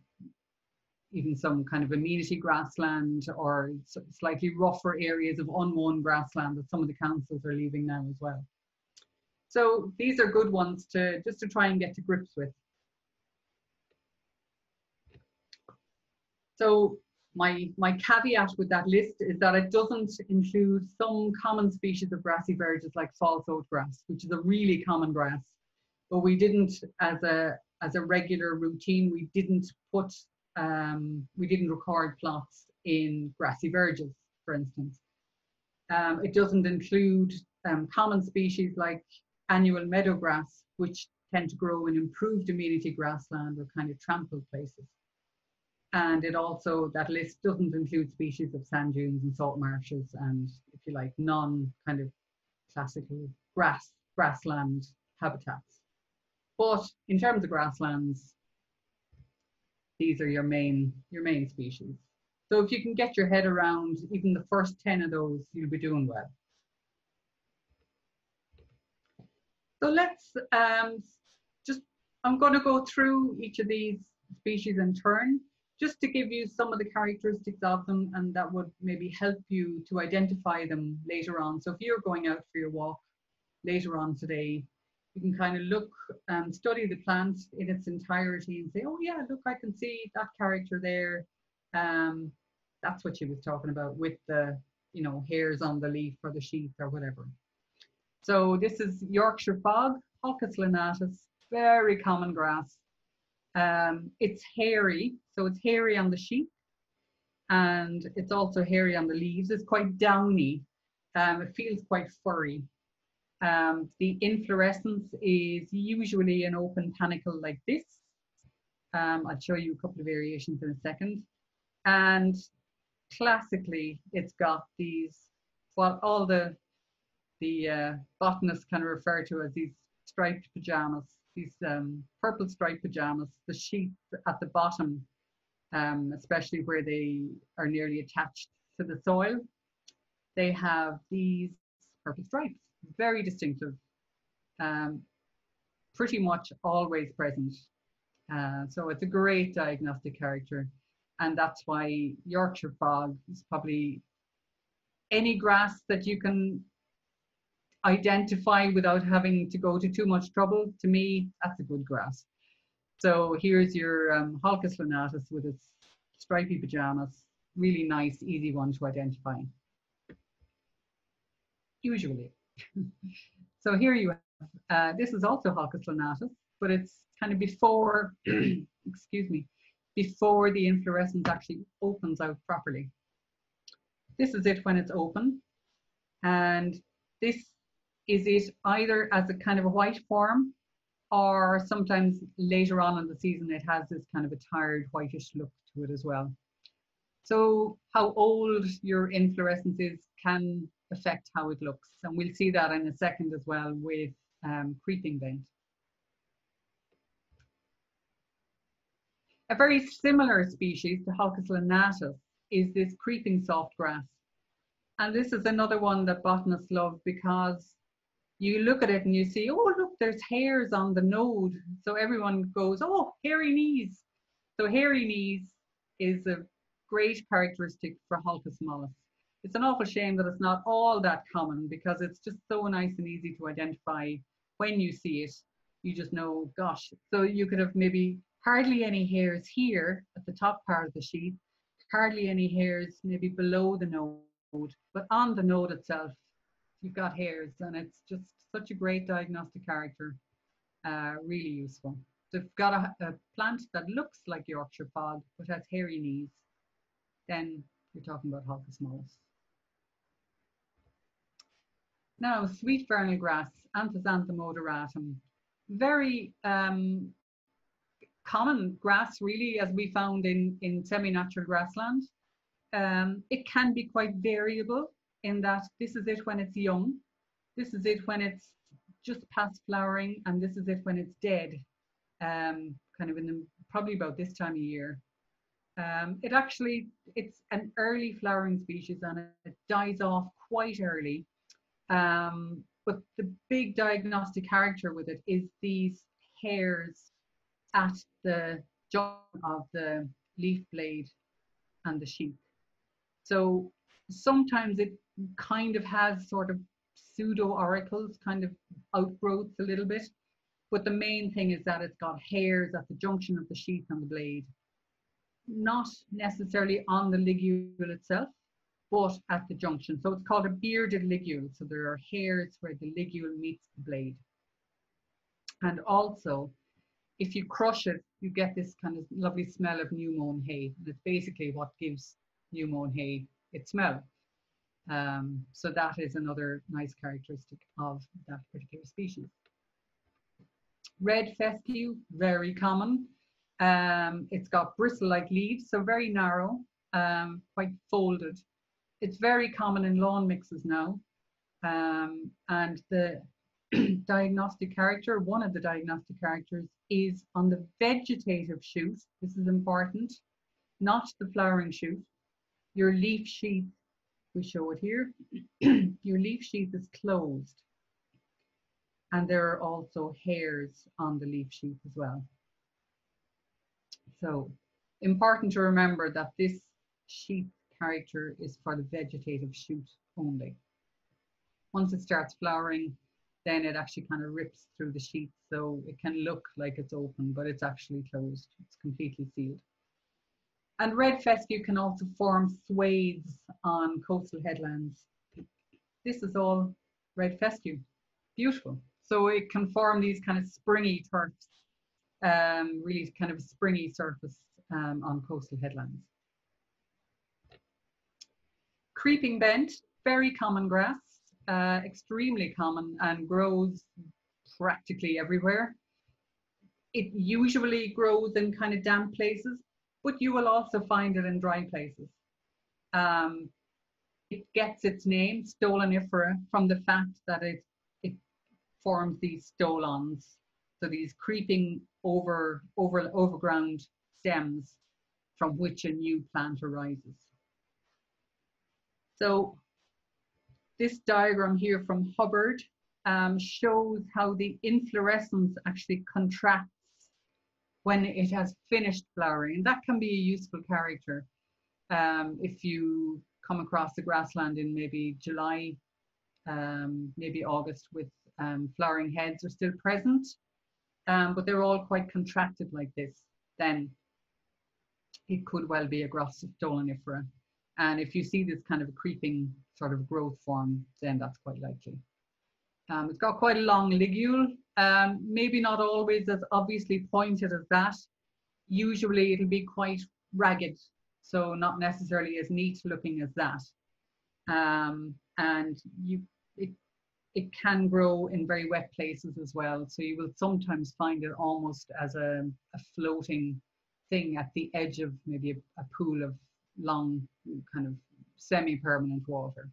even some kind of amenity grassland or slightly rougher areas of unmown grassland that some of the councils are leaving now as well. So these are good ones to just to try and get to grips with. So my, my caveat with that list is that it doesn't include some common species of grassy verges like false oat grass, which is a really common grass. But we didn't, as a, as a regular routine, we didn't put, um, we didn't record plots in grassy verges, for instance. Um, it doesn't include um, common species like annual meadow grass, which tend to grow in improved amenity grassland or kind of trampled places. And it also, that list doesn't include species of sand dunes and salt marshes and, if you like, non kind of classical grass, grassland habitats. But in terms of grasslands, these are your main, your main species. So if you can get your head around even the first 10 of those, you'll be doing well. So let's um, just, I'm going to go through each of these species in turn just to give you some of the characteristics of them and that would maybe help you to identify them later on. So if you're going out for your walk later on today, you can kind of look and study the plant in its entirety and say, oh yeah, look, I can see that character there. Um, that's what she was talking about with the, you know, hairs on the leaf or the sheath or whatever. So this is Yorkshire fog, Holcus lanatus, very common grass. Um, it's hairy, so it's hairy on the sheath and it's also hairy on the leaves. It's quite downy. Um, it feels quite furry. Um, the inflorescence is usually an open panicle like this. Um, I'll show you a couple of variations in a second. And classically, it's got these, what all the, the uh, botanists kind of refer to as these striped pajamas these um, purple striped pajamas, the sheath at the bottom, um, especially where they are nearly attached to the soil. they have these purple stripes, very distinctive, um, pretty much always present. Uh, so it's a great diagnostic character. And that's why Yorkshire fog is probably any grass that you can identify without having to go to too much trouble. To me, that's a good grass. So here's your um, Holcus lanatus with its stripy pajamas. Really nice, easy one to identify. Usually. [laughs] so here you have, uh, this is also Holcus lanatus, but it's kind of before, [clears throat] excuse me, before the inflorescence actually opens out properly. This is it when it's open. And this is it either as a kind of a white form or sometimes later on in the season it has this kind of a tired whitish look to it as well. So how old your inflorescence is can affect how it looks. And we'll see that in a second as well with um, creeping bent. A very similar species to Holcus lanatus is this creeping soft grass. And this is another one that botanists love because you look at it and you see, oh, look, there's hairs on the node. So everyone goes, oh, hairy knees. So hairy knees is a great characteristic for Holcus mollis. It's an awful shame that it's not all that common because it's just so nice and easy to identify when you see it. You just know, gosh. So you could have maybe hardly any hairs here at the top part of the sheath, hardly any hairs maybe below the node, but on the node itself, you've got hairs and it's just such a great diagnostic character, uh, really useful. You've got a, a, plant that looks like Yorkshire fog but has hairy knees, then you're talking about Holcus mollis. Now, sweet vernal grass, Anthoxanthum odoratum, very um, common grass really as we found in, in semi-natural grassland. Um, it can be quite variable in that this is it when it's young, this is it when it's just past flowering, and this is it when it's dead, um, kind of in the, probably about this time of year. Um, it actually, it's an early flowering species and it dies off quite early. Um, but the big diagnostic character with it is these hairs at the junction of the leaf blade and the sheath. So sometimes it kind of has sort of pseudo auricles, kind of outgrowths a little bit. But the main thing is that it's got hairs at the junction of the sheath and the blade. Not necessarily on the ligule itself, but at the junction. So it's called a bearded ligule. So there are hairs where the ligule meets the blade. And also, if you crush it, you get this kind of lovely smell of new mown hay. And it's basically what gives new mown hay its smell. Um, so that is another nice characteristic of that particular species. Red fescue, very common. Um, it's got bristle-like leaves, so very narrow, um, quite folded. It's very common in lawn mixes now. Um, and the [clears throat] diagnostic character, one of the diagnostic characters is on the vegetative shoot. This is important, not the flowering shoot. Your leaf sheath, we show it here, [clears throat] your leaf sheath is closed. And there are also hairs on the leaf sheath as well. So important to remember that this sheath character is for the vegetative shoot only. Once it starts flowering, then it actually kind of rips through the sheath. So it can look like it's open, but it's actually closed. It's completely sealed. And red fescue can also form swathes on coastal headlands. This is all red fescue. Beautiful. So it can form these kind of springy turfs, um, really kind of a springy surface um, on coastal headlands. Creeping bent, very common grass uh, extremely common and grows practically everywhere. It usually grows in kind of damp places, but you will also find it in dry places. Um, it gets its name, stolonifera, from the fact that it, it forms these stolons, so these creeping over, over overground stems from which a new plant arises. So this diagram here from Hubbard um, shows how the inflorescence actually contracts when it has finished flowering. That can be a useful character um, if you come across the grassland in maybe July, um, maybe August with um, flowering heads are still present, um, but they're all quite contracted like this, then it could well be Agrostis stolonifera. And if you see this kind of creeping sort of growth form, then that's quite likely. Um, it's got quite a long ligule, um, maybe not always as obviously pointed as that. Usually it'll be quite ragged, so not necessarily as neat looking as that. Um, and you, it, it can grow in very wet places as well. So you will sometimes find it almost as a, a floating thing at the edge of maybe a, a pool of long kind of semi-permanent water.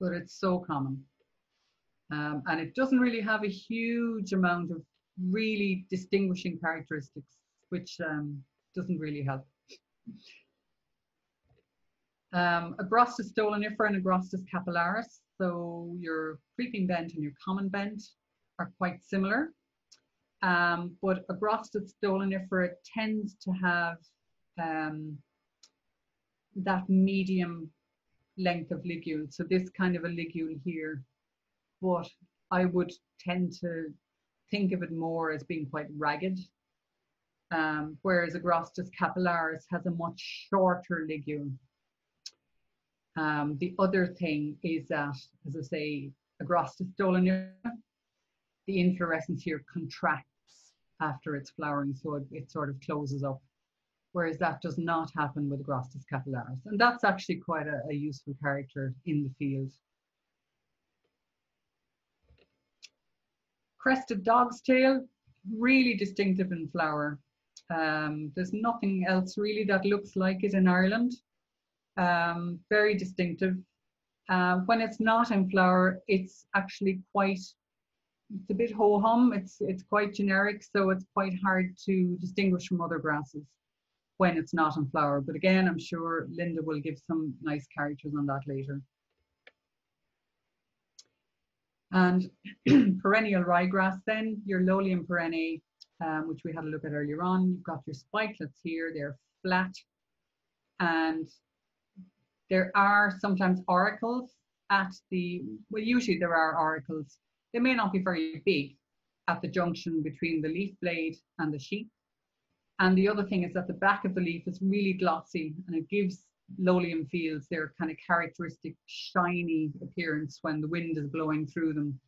But it's so common. Um, and it doesn't really have a huge amount of really distinguishing characteristics, which um, doesn't really help. Um, Agrostis stolonifera and Agrostis capillaris, so your creeping bent and your common bent are quite similar. Um, but Agrostis stolonifera tends to have um, that medium length of ligule. So this kind of a ligule here, but I would tend to think of it more as being quite ragged. Um, whereas Agrostis capillaris has a much shorter ligule. Um, the other thing is that, as I say, Agrostis stolonifera, the inflorescence here contracts after it's flowering, so it, it sort of closes up whereas that does not happen with Agrostis capillaris. And that's actually quite a, a useful character in the field. Crested dog's tail, really distinctive in flower. Um, there's nothing else really that looks like it in Ireland. Um, very distinctive. Uh, when it's not in flower, it's actually quite, it's a bit ho-hum, it's, it's quite generic, so it's quite hard to distinguish from other grasses when it's not in flower. But again, I'm sure Linda will give some nice characters on that later. And [clears throat] perennial ryegrass then, your Lolium perenne, um, which we had a look at earlier on. You've got your spikelets here, they're flat. And there are sometimes auricles at the, well, usually there are auricles. They may not be very big at the junction between the leaf blade and the sheath. And the other thing is that the back of the leaf is really glossy and it gives Lolium fields their kind of characteristic shiny appearance when the wind is blowing through them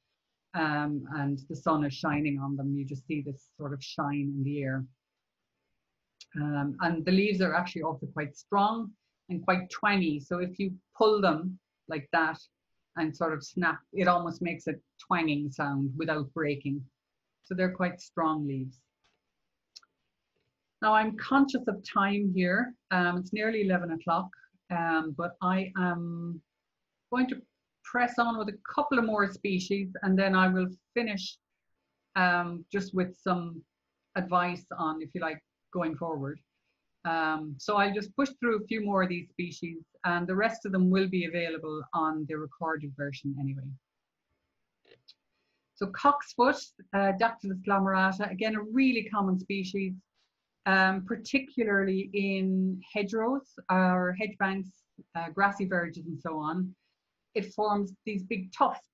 um, and the sun is shining on them. You just see this sort of shine in the air. Um, and the leaves are actually also quite strong and quite twangy. So if you pull them like that and sort of snap, it almost makes a twanging sound without breaking. So they're quite strong leaves. Now I'm conscious of time here. Um, it's nearly 11 o'clock, um, but I am going to press on with a couple of more species and then I will finish um, just with some advice on, if you like, going forward. Um, so I'll just push through a few more of these species and the rest of them will be available on the recorded version anyway. So cocksfoot, uh, Dactylis glomerata, again, a really common species um, particularly in hedgerows or hedge banks, uh, grassy verges and so on. It forms these big tufts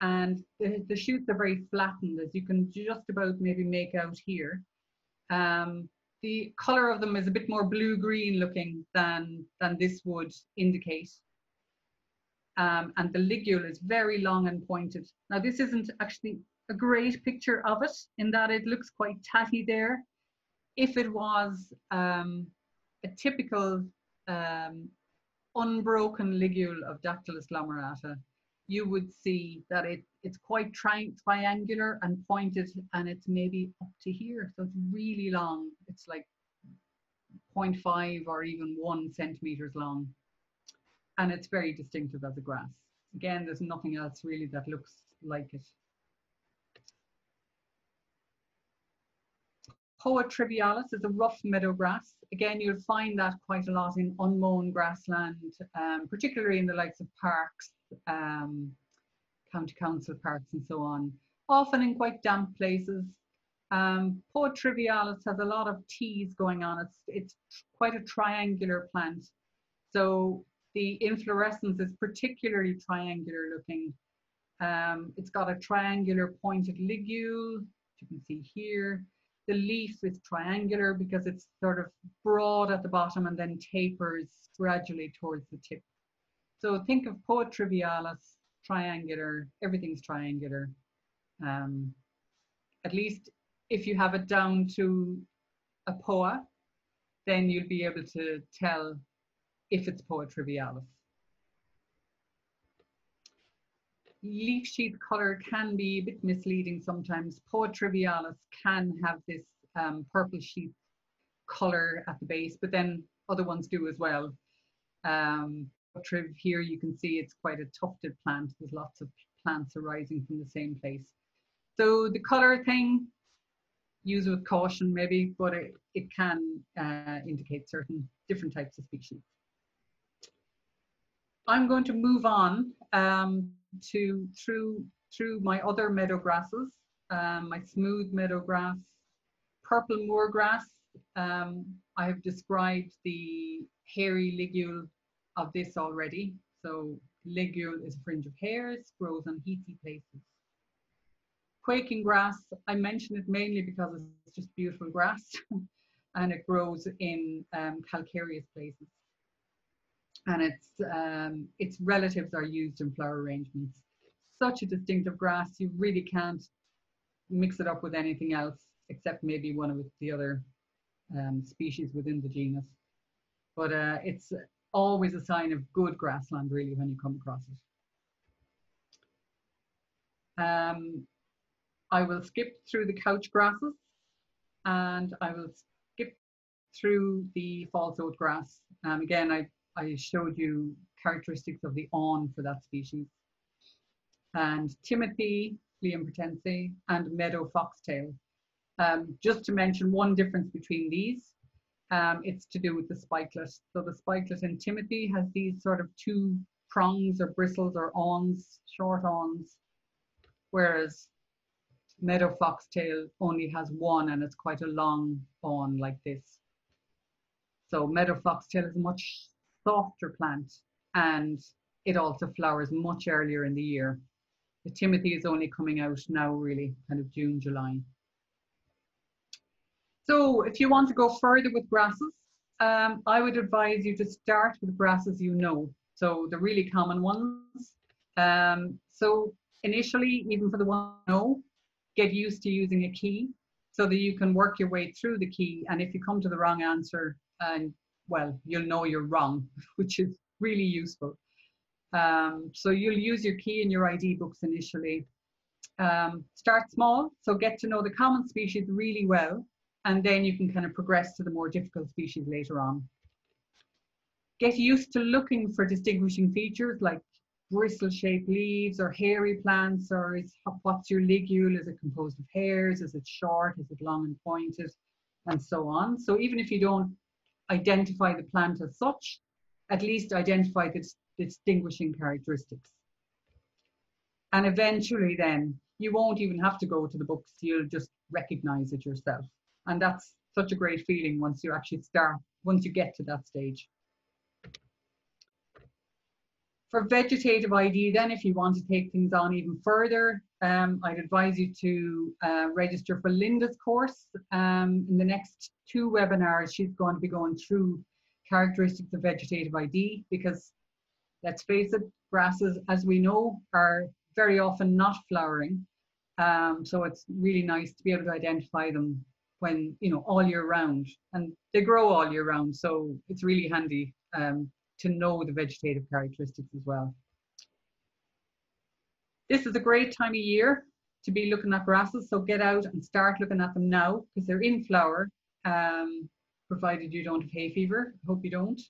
and the, the shoots are very flattened as you can just about maybe make out here. Um, the color of them is a bit more blue-green looking than, than this would indicate. Um, and the ligule is very long and pointed. Now this isn't actually a great picture of it in that it looks quite tatty there if it was um, a typical um, unbroken ligule of Dactylis glomerata, you would see that it, it's quite tri triangular and pointed and it's maybe up to here. So it's really long. It's like 0.5 or even one centimeters long. And it's very distinctive as a grass. Again, there's nothing else really that looks like it. Poa trivialis is a rough meadow grass. Again, you'll find that quite a lot in unmown grassland, um, particularly in the likes of parks, um, county council parks and so on, often in quite damp places. Um, Poa trivialis has a lot of teas going on. It's, it's quite a triangular plant. So the inflorescence is particularly triangular looking. Um, it's got a triangular pointed ligule, you can see here. The leaf is triangular because it's sort of broad at the bottom and then tapers gradually towards the tip. So think of Poa trivialis, triangular, everything's triangular. Um, at least if you have it down to a poa, then you'll be able to tell if it's Poa trivialis. Leaf sheath color can be a bit misleading sometimes. Poa trivialis can have this um, purple sheath color at the base, but then other ones do as well. Um, here you can see it's quite a tufted plant. There's lots of plants arising from the same place. So the color thing, use with caution maybe, but it, it can uh, indicate certain different types of species. I'm going to move on um, to through through my other meadow grasses, um, my smooth meadow grass, purple moor grass. Um, I have described the hairy ligule of this already. So ligule is a fringe of hairs, grows on heathy places. Quaking grass, I mention it mainly because it's just beautiful grass [laughs] and it grows in um, calcareous places and its um, its relatives are used in flower arrangements. Such a distinctive grass, you really can't mix it up with anything else except maybe one of the other um, species within the genus. But uh, it's always a sign of good grassland, really, when you come across it. Um, I will skip through the couch grasses and I will skip through the false oat grass. Um, again, I I showed you characteristics of the awn for that species. And Timothy, Phleum pratense, and meadow foxtail. Um, just to mention one difference between these, um, it's to do with the spikelet. So the spikelet in Timothy has these sort of two prongs or bristles or awns, short awns, whereas meadow foxtail only has one and it's quite a long awn like this. So meadow foxtail is much softer plant and it also flowers much earlier in the year. The Timothy is only coming out now really, kind of June, July. So if you want to go further with grasses, um, I would advise you to start with grasses you know. So the really common ones. Um, so initially, even for the one you know, get used to using a key so that you can work your way through the key. And if you come to the wrong answer and well, you'll know you're wrong, [laughs] which is really useful. Um, so you'll use your key in your ID books initially. Um, start small, so get to know the common species really well, and then you can kind of progress to the more difficult species later on. Get used to looking for distinguishing features like bristle-shaped leaves or hairy plants, or is, what's your ligule? Is it composed of hairs? Is it short? Is it long and pointed? And so on. So even if you don't identify the plant as such, at least identify the distinguishing characteristics. And eventually then, you won't even have to go to the books, you'll just recognize it yourself. And that's such a great feeling once you actually start, once you get to that stage. For vegetative ID then, if you want to take things on even further, um, I'd advise you to uh, register for Linda's course. Um, in the next two webinars, she's going to be going through characteristics of vegetative ID because let's face it, grasses, as we know, are very often not flowering. Um, so it's really nice to be able to identify them when, you know, all year round. And they grow all year round, so it's really handy um, to know the vegetative characteristics as well. This is a great time of year to be looking at grasses, so get out and start looking at them now because they're in flower, um, provided you don't have hay fever. I hope you don't.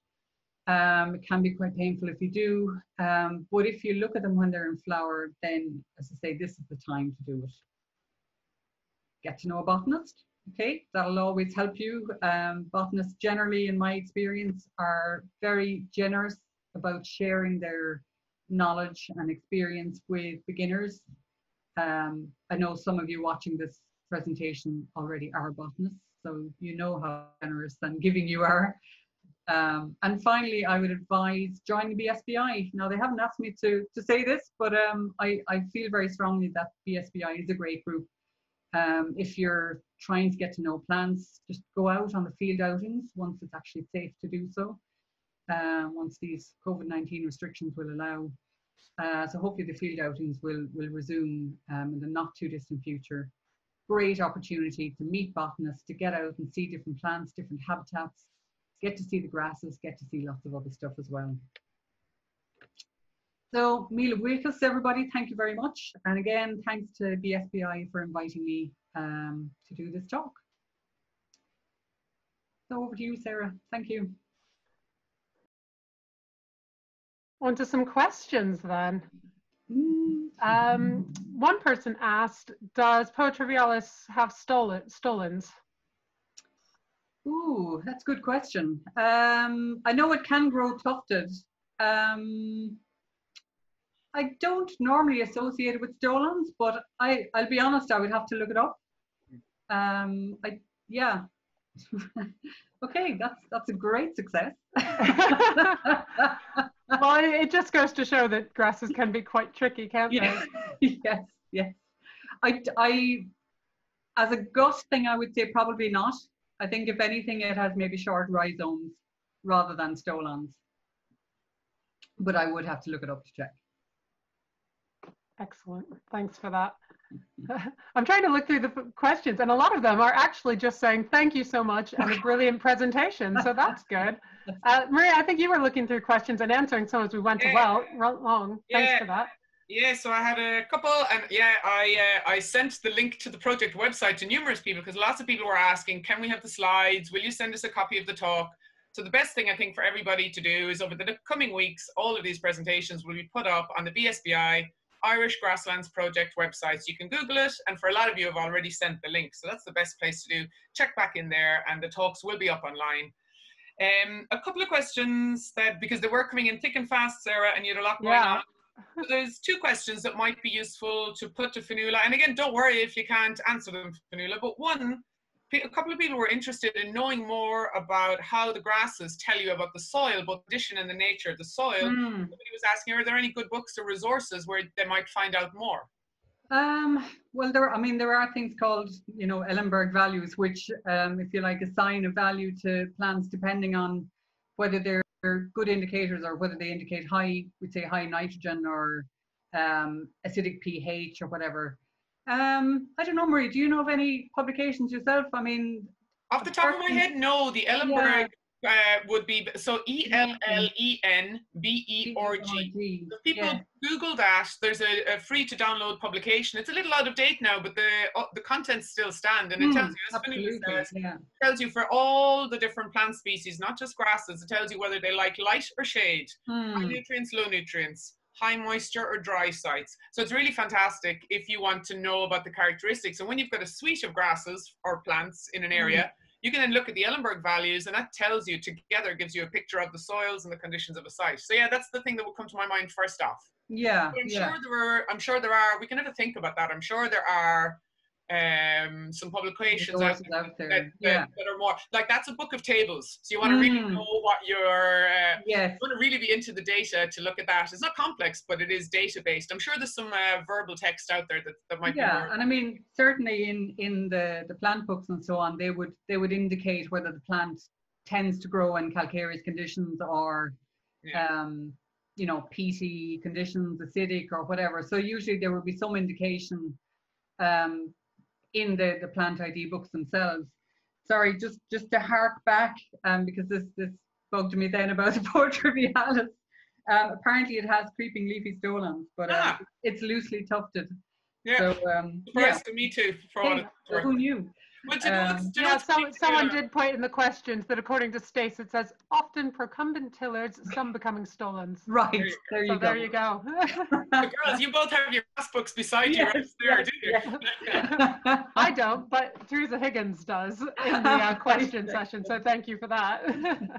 Um, it can be quite painful if you do, um, but if you look at them when they're in flower, then, as I say, this is the time to do it. Get to know a botanist, Okay, that'll always help you. Um, botanists generally, in my experience, are very generous about sharing their knowledge and experience with beginners. Um, I know some of you watching this presentation already are botanists, so you know how generous and giving you are. Um, and finally, I would advise joining BSBI. Now, they haven't asked me to, to say this, but um, I, I feel very strongly that BSBI is a great group. Um, if you're trying to get to know plants, just go out on the field outings once it's actually safe to do so, uh, once these COVID-19 restrictions will allow. Uh, so hopefully the field outings will, will resume um, in the not too distant future. Great opportunity to meet botanists, to get out and see different plants, different habitats, get to see the grasses, get to see lots of other stuff as well. So, Mila Buikas, everybody, thank you very much. And again, thanks to BSBI for inviting me um, to do this talk. So over to you, Sarah. Thank you. On to some questions then. Mm. Um, one person asked, does Poa trivialis have stolen, stolons? Ooh, that's a good question. Um, I know it can grow tufted. Um, I don't normally associate it with stolons, but I, I'll be honest, I would have to look it up. Um, I, yeah. [laughs] okay, that's that's a great success. [laughs] [laughs] it just goes to show that grasses can be quite tricky, can't yes, they? [laughs] yes, yes. I, I, as a gut thing, I would say probably not. I think if anything, it has maybe short rhizomes rather than stolons. But I would have to look it up to check. Excellent. Thanks for that. [laughs] I'm trying to look through the questions, and a lot of them are actually just saying thank you so much and a brilliant presentation. So that's good. [laughs] Uh, Maria, I think you were looking through questions and answering some as we went yeah. well long. Thanks for that. Yeah, so I had a couple, and yeah, I uh, I sent the link to the project website to numerous people because lots of people were asking, can we have the slides? Will you send us a copy of the talk? So the best thing I think for everybody to do is over the coming weeks, all of these presentations will be put up on the BSBI Irish Grasslands Project website. You can Google it, and for a lot of you have already sent the link. So that's the best place to do. Check back in there, and the talks will be up online. Um, a couple of questions that, because they were coming in thick and fast, Sarah, and you had a lot going yeah. on. So there's two questions that might be useful to put to Fionnuala. And again, don't worry if you can't answer them, Fionnuala. But one, a couple of people were interested in knowing more about how the grasses tell you about the soil, both condition and the nature of the soil. Mm. Somebody was asking, are there any good books or resources where they might find out more? Um, well, there. I mean, there are things called, you know, Ellenberg values, which, um, if you like, assign a value to plants depending on whether they're good indicators or whether they indicate high, we'd say high nitrogen or um, acidic pH or whatever. Um, I don't know, Marie. Do you know of any publications yourself? I mean, off the top of my head, no. The Ellenberg uh, would be so E L L E N B E R G. If people yeah. Google that, there's a, a, free to download publication. It's a little out of date now, but the uh, the contents still stand, and it mm, tells you, absolutely, says, yeah. tells you for all the different plant species, not just grasses. It tells you whether they like light or shade, mm. high nutrients, low nutrients. High moisture or dry sites. So it's really fantastic if you want to know about the characteristics. And when you've got a suite of grasses or plants in an area, mm you can then look at the Ellenberg values and that tells you together, gives you a picture of the soils and the conditions of a site. So yeah, that's the thing that will come to my mind first off. Yeah. But I'm yeah. sure there are, I'm sure there are, we can never think about that. I'm sure there are um, some publications out, out there that, yeah. that, are more like that's a book of tables. So you want to mm. really know what you're. Uh, yes. You want to really be into the data to look at that. It's not complex, but it is data based. I'm sure there's some uh, verbal text out there that, that might. Yeah, and I mean certainly in in the the plant books and so on, they would they would indicate whether the plant tends to grow in calcareous conditions or. Yeah. Um, you know, peaty conditions, acidic or whatever. So usually there would be some indication um, in the, the plant ID books themselves. Sorry, just just to hark back, um, because this this spoke to me then about the [laughs] Poa trivialis. Um, apparently, it has creeping leafy stolons, but uh, ah. it's loosely tufted. Yeah. So, um, yeah. to me too. For hey, who knew? But you Um, what's- do Yeah, what's some, someone did point in the questions that according to Stace, it says often procumbent tillers, some becoming stolons. [laughs] Right, There you there So you there go. you go. [laughs] The girls, you both have your class books beside you right there, yes, do you? [laughs] I don't, but Teresa Higgins does in the uh, question session. So thank you for that.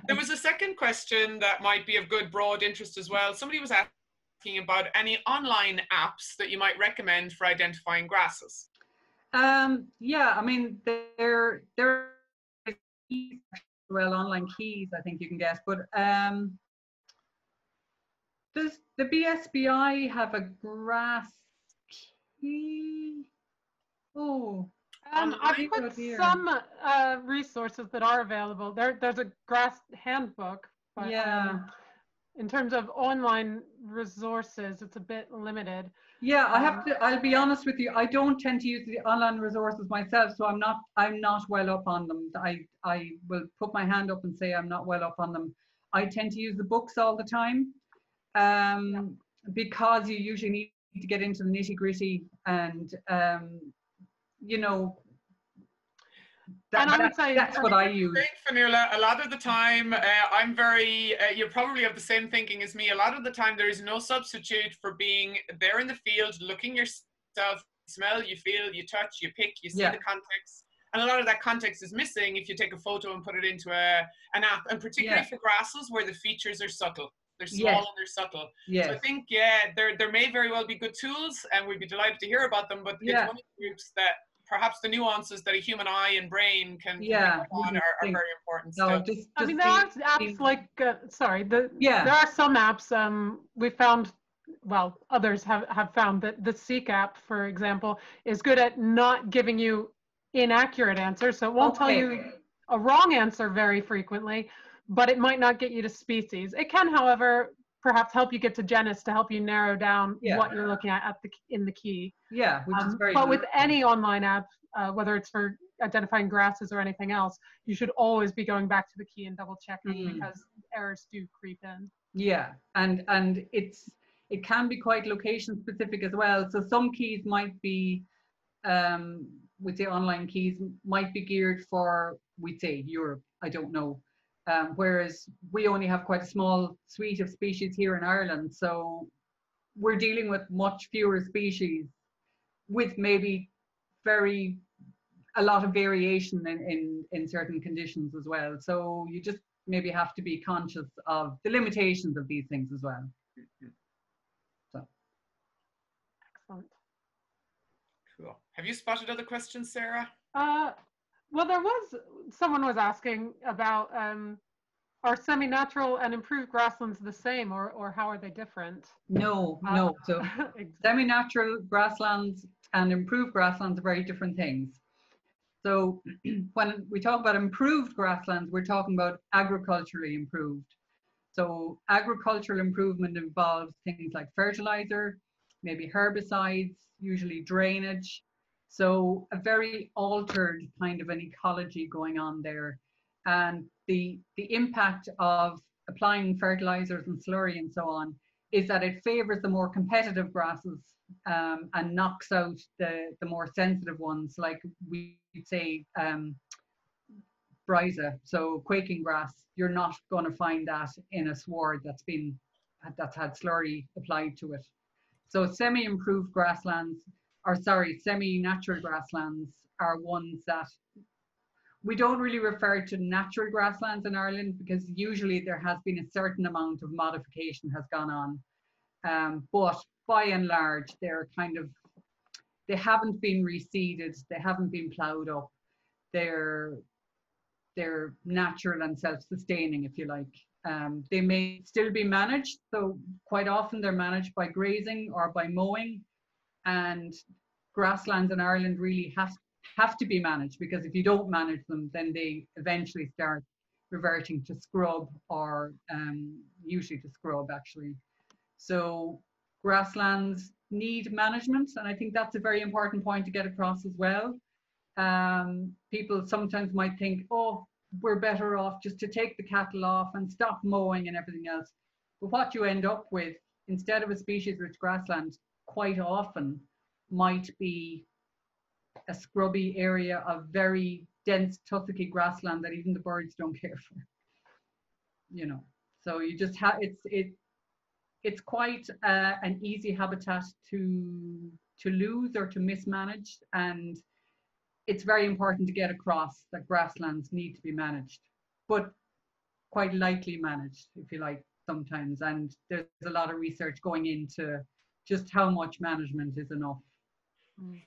There was a second question that might be of good broad interest as well. Somebody was asking about any online apps that you might recommend for identifying grasses. Um, yeah, I mean, there there are well online keys I think you can guess, but um, does the BSBI have a grass key? Oh, Um, I've put some uh, resources that are available. There, there's a grass handbook. But, Yeah. um, in terms of online resources, it's a bit limited. Yeah. I have to. I'll be honest with you. I don't tend to use the online resources myself, so I'm not. I'm not well up on them. I I will put my hand up and say I'm not well up on them. I tend to use the books all the time, um, because you usually need to get into the nitty gritty and um, you know. That, And I would that's- say- that's what I use. think, Fionnuala, a lot of the time, uh, I'm very, uh, you probably have the same thinking as me. A lot of the time, there is no substitute for being there in the field, looking yourself, smell, you feel, you touch, you pick, you see Yeah. the context. And a lot of that context is missing if you take a photo and put it into a, an app, and particularly Yeah. for grasses where the features are subtle. They're small Yes. and they're subtle. So I think, yeah, there, there may very well be good tools, and we'd be delighted to hear about them, but Yeah. it's one of the groups that perhaps the nuances that a human eye and brain can, can Yeah, on are, are very important. No, still. just, I mean, there are apps like, uh, sorry, the, Yeah. there are some apps um, we found, well, others have, have found that the Seek app, for example, is good at not giving you inaccurate answers. So it won't tell you a wrong answer very frequently, but it might not get you to species. It can, however, perhaps help you get to genus to help you narrow down Yeah. what you're looking at, at the, in the key. Yeah, which is Um, very. but with any online app, uh, whether it's for identifying grasses or anything else, you should always be going back to the key and double checking Mm. because errors do creep in. Yeah, and and it's it can be quite location specific as well. So some keys might be, um, we'd say online keys, might be geared for we'd say Europe. I don't know. Um, whereas we only have quite a small suite of species here in Ireland, so we're dealing with much fewer species, with maybe very a lot of variation in, in, in certain conditions as well. So you just maybe have to be conscious of the limitations of these things as well. So. Excellent. Cool. Have you spotted other questions, Sarah? Uh, well, there was someone was asking about um, are semi-natural and improved grasslands the same, or or how are they different? No, Uh, no. So [laughs] ex- semi-natural grasslands and improved grasslands are very different things. So [clears throat] when we talk about improved grasslands, we're talking about agriculturally improved. So agricultural improvement involves things like fertilizer, maybe herbicides, usually drainage. So a very altered kind of an ecology going on there. And the, the impact of applying fertilizers and slurry and so on is that it favors the more competitive grasses um, and knocks out the, the more sensitive ones, like we'd say um, Briza, so quaking grass. You're not going to find that in a sward that's been that's had slurry applied to it. So semi-improved grasslands, or sorry, semi-natural grasslands are ones that we don't really refer to natural grasslands in Ireland because usually there has been a certain amount of modification has gone on. Um, but by and large, they're kind of, they haven't been reseeded, they haven't been ploughed up. They're, they're natural and self-sustaining, if you like. Um, they may still be managed, so quite often they're managed by grazing or by mowing. And grasslands in Ireland really have have to be managed because if you don't manage them, then they eventually start reverting to scrub or um, usually to scrub actually. So grasslands need management, and I think that's a very important point to get across as well. Um, people sometimes might think, oh, we're better off just to take the cattle off and stop mowing and everything else. But what you end up with, instead of a species rich grassland, quite often might be a scrubby area of very dense tussocky grassland that even the birds don't [laughs] care for. You know, so you just have it's it it's quite uh, an easy habitat to to lose or to mismanage and it's very important to get across that grasslands need to be managed but quite lightly managed if you like sometimes and there's a lot of research going into just how much management is enough. Mm.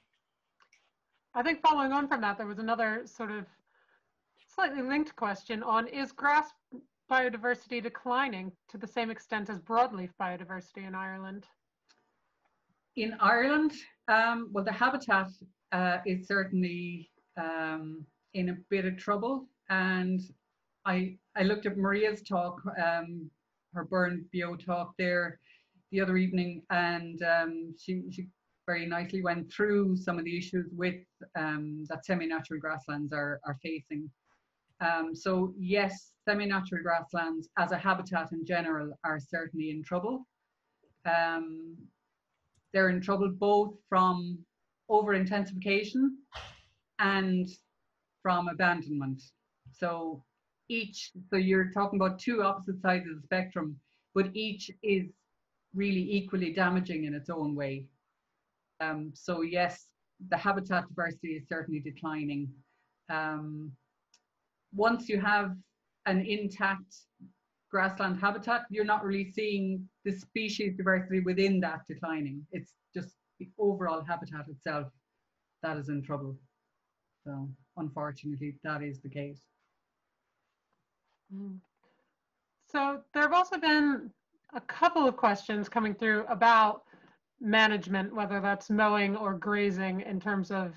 i think following on from that there was another sort of slightly linked question on is grass biodiversity declining to the same extent as broadleaf biodiversity in ireland? In ireland um, well the habitat uh, is certainly um, in a bit of trouble. And I, I looked at Maria's talk, um, her Burrenbeo talk there the other evening, and um, she, she very nicely went through some of the issues with um, that semi-natural grasslands are, are facing. Um, so yes, semi-natural grasslands as a habitat in general are certainly in trouble. Um, they're in trouble both from over intensification and from abandonment. So each, so you're talking about two opposite sides of the spectrum, but each is really equally damaging in its own way. Um, so yes, the habitat diversity is certainly declining. Um, once you have an intact grassland habitat, you're not really seeing the species diversity within that declining. It's just the overall habitat itself that is in trouble. So unfortunately, that is the case. Mm. So there have also been a couple of questions coming through about management, whether that's mowing or grazing in terms of,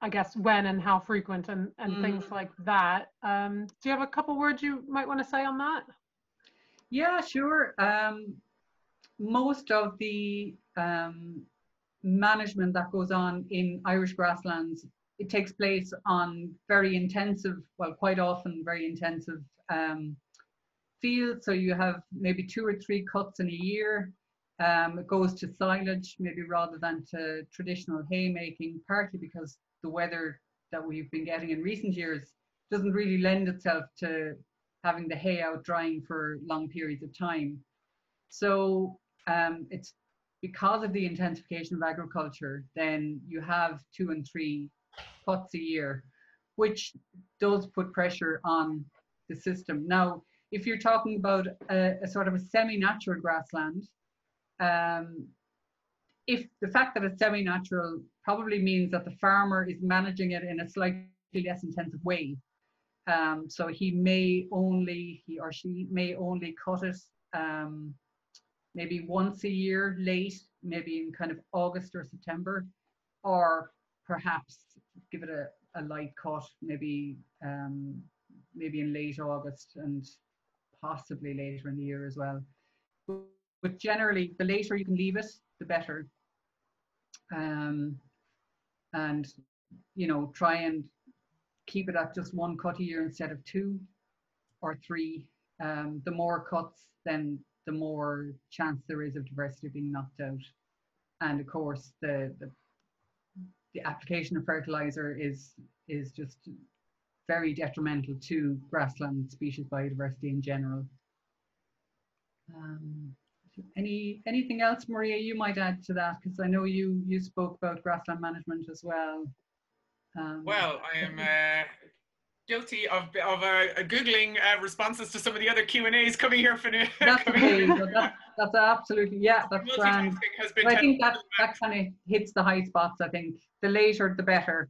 I guess, when and how frequent and, and mm. things like that. Um, do you have a couple words you might want to say on that? Yeah, sure. Um, most of the um, management that goes on in Irish grasslands it takes place on very intensive, well, quite often very intensive fields. So you have maybe two or three cuts in a year. Um, it goes to silage, maybe rather than to traditional haymaking, partly because the weather that we've been getting in recent years doesn't really lend itself to having the hay out drying for long periods of time. So um, it's because of the intensification of agriculture, then you have two and three pots a year, which does put pressure on the system. Now, if you're talking about a, a sort of a semi-natural grassland, um, if the fact that it's semi-natural probably means that the farmer is managing it in a slightly less intensive way. Um, so he may only, he or she may only cut it um, maybe once a year late, maybe in kind of August or September, or perhaps give it a, a light cut, maybe um, maybe in late August and possibly later in the year as well. But, generally, the later you can leave it, the better. Um, and you know, try and keep it at just one cut a year instead of two or three. Um, the more cuts, then the more chance there is of diversity being knocked out. And of course, the, the the application of fertilizer is is just very detrimental to grassland species biodiversity in general. Um, any anything else, Maria, you might add to that because I know you you spoke about grassland management as well. Um, well, I am uh, guilty of of uh, googling uh, responses to some of the other Q and A's coming here for [laughs] that's okay. that's, that's absolutely yeah. That's grand. I think that that kind of hits the high spots. I think the later the better.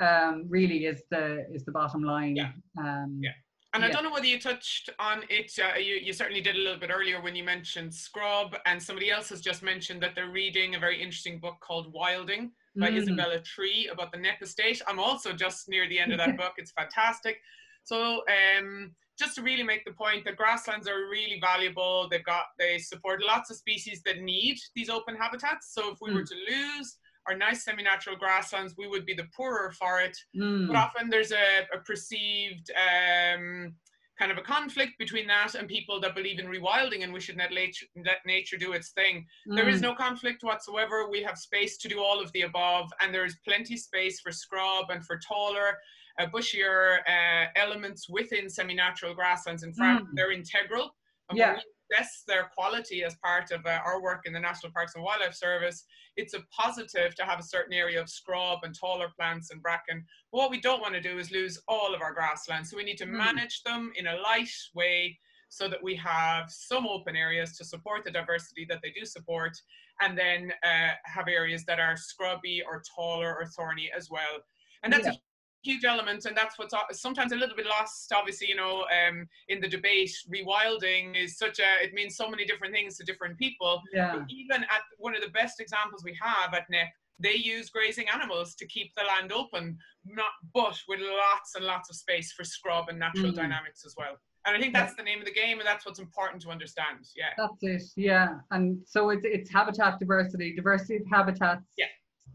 Um, really is the is the bottom line. Yeah. Um, yeah. And yeah. I don't know whether you touched on it. Uh, you, you certainly did a little bit earlier when you mentioned Scrub, and somebody else has just mentioned that they're reading a very interesting book called Wilding by mm. Isabella Tree about the Knepp estate. I'm also just near the end of that [laughs] book. It's fantastic. So um, just to really make the point that grasslands are really valuable. They've got they support lots of species that need these open habitats. So if we mm. were to lose our nice semi-natural grasslands, we would be the poorer for it. Mm. But often there's a, a perceived um, kind of a conflict between that and people that believe in rewilding and we should let nature, let nature do its thing. Mm. There is mm. no conflict whatsoever. We have space to do all of the above, and there is plenty space for scrub and for taller, uh, bushier uh, elements within semi-natural grasslands. In fact, mm. they're integral. And yeah assess their quality as part of uh, our work in the National Parks and Wildlife Service, it's a positive to have a certain area of scrub and taller plants and bracken. But what we don't want to do is lose all of our grasslands. So we need to mm. manage them in a light way so that we have some open areas to support the diversity that they do support, and then uh, have areas that are scrubby or taller or thorny as well. And that's yeah. a huge element, and that's what's sometimes a little bit lost. Obviously, you know, um, in the debate, rewilding is such a it means so many different things to different people. Yeah. even at one of the best examples we have at Knepp, they use grazing animals to keep the land open, not but with lots and lots of space for scrub and natural mm. dynamics as well. And I think that's the name of the game, and that's what's important to understand. Yeah. That's it. Yeah, and so it's it's habitat diversity, diversity of habitats. Yeah.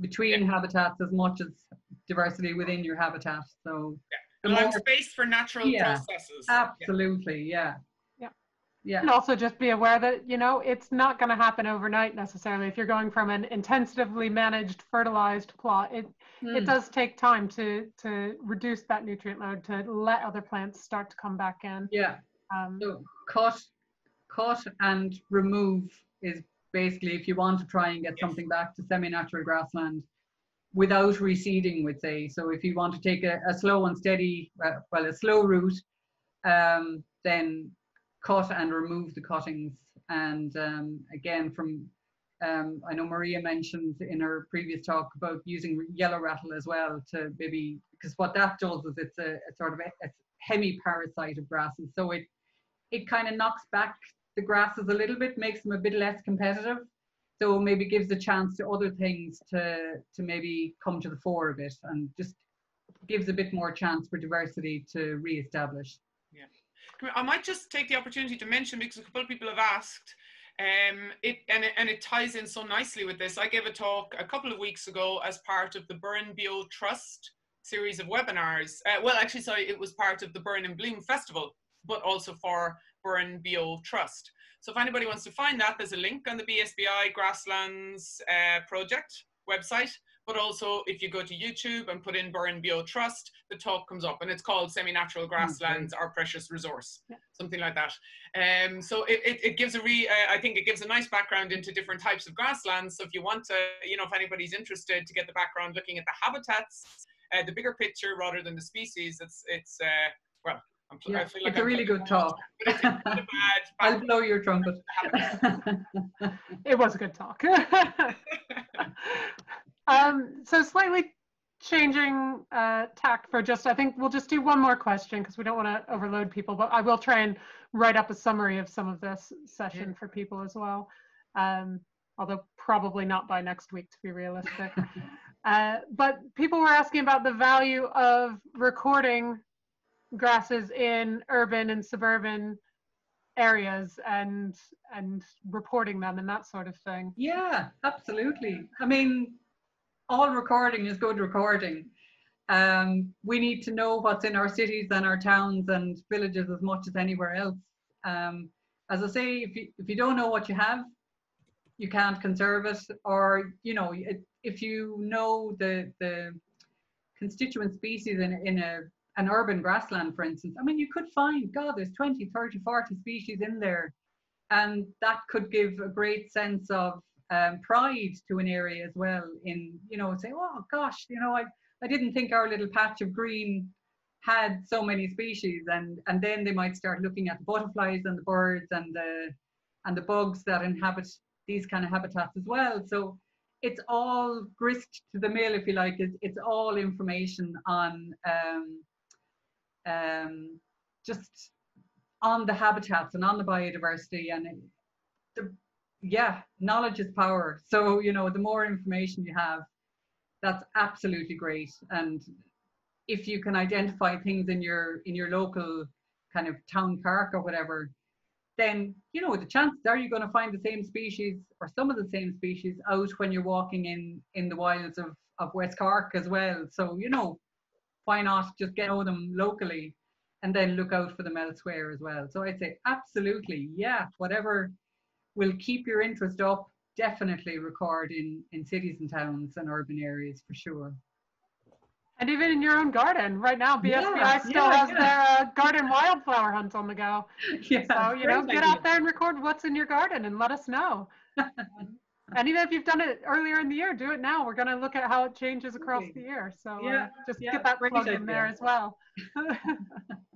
Between yeah. habitats as much as diversity within your habitat. So yeah. more, space for natural yeah, processes. Absolutely, yeah. yeah. Yeah. And also just be aware that, you know, it's not going to happen overnight necessarily. If you're going from an intensively managed fertilized plot, it mm. it does take time to to reduce that nutrient load to let other plants start to come back in. Yeah. Um, so cut cut and remove is basically if you want to try and get yes. something back to semi-natural grassland without receding we'd say. So if you want to take a, a slow and steady, uh, well, a slow route, um, then cut and remove the cuttings. And um, again, from um, I know Maria mentioned in her previous talk about using yellow rattle as well to maybe because what that does is it's a, a sort of a, a hemiparasite of grasses. So it it kind of knocks back the grasses a little bit, makes them a bit less competitive so maybe gives a chance to other things to to maybe come to the fore a bit and just gives a bit more chance for diversity to re-establish yeah i might just take the opportunity to mention because a couple of people have asked um, it and, it and it ties in so nicely with this. I gave a talk a couple of weeks ago as part of the Burrenbeo Trust series of webinars. Uh, well, actually, sorry, it was part of the Burn and Bloom Festival, but also for Burrenbeo Trust. So if anybody wants to find that, there's a link on the BSBI Grasslands uh, project website. But also, if you go to YouTube and put in Burrenbeo Trust, the talk comes up, and it's called "Semi-Natural Grasslands: Our Precious Resource," yeah. something like that. Um, so it, it, it, gives a re, uh, I think it gives a nice background into different types of grasslands. So if you want to, you know, if anybody's interested to get the background, looking at the habitats, uh, the bigger picture rather than the species, it's it's uh, well, yeah, like it's I'm a really good talk. [laughs] I'll blow your trumpet. [laughs] it was a good talk. [laughs] um, so slightly changing uh, tack for just, I think we'll just do one more question because we don't want to overload people, but I will try and write up a summary of some of this session yeah. for people as well. Um, although probably not by next week to be realistic. uh, but people were asking about the value of recording grasses in urban and suburban areas and and reporting them and that sort of thing. Yeah, absolutely. I mean, all recording is good recording. Um, we need to know what's in our cities and our towns and villages as much as anywhere else. Um, as I say, if you, if you don't know what you have, you can't conserve it. Or you know, if you know the the constituent species in in a an urban grassland, for instance, I mean, you could find, God, there's 20, 30, 40 species in there. And that could give a great sense of um, pride to an area as well in, you know, say, oh gosh, you know, I, I didn't think our little patch of green had so many species. And, and then they might start looking at the butterflies and the birds and the, and the bugs that inhabit these kind of habitats as well. So it's all grist to the mill, if you like. It's, it's all information on um, um, just on the habitats and on the biodiversity and the, yeah knowledge is power. So you know the more information you have that's absolutely great. And if you can identify things in your in your local kind of town park or whatever then you know the chances are you're going to find the same species or some of the same species out when you're walking in in the wilds of of west cork as well. So you know why not just get know them locally? and then look out for them elsewhere as well. So I'd say absolutely, yeah, whatever will keep your interest up, definitely record in, in cities and towns and urban areas for sure. And even in your own garden, right now, BSBI Yeah, still yeah, has yeah. their uh, garden wildflower hunt on the go. [laughs] Yeah, So, you know, get idea. out there and record what's in your garden and let us know. [laughs] and even if you've done it earlier in the year, do it now. We're going to look at how it changes across Absolutely. the year. So uh, Yeah, just yeah, get that great plug in there as well. [laughs]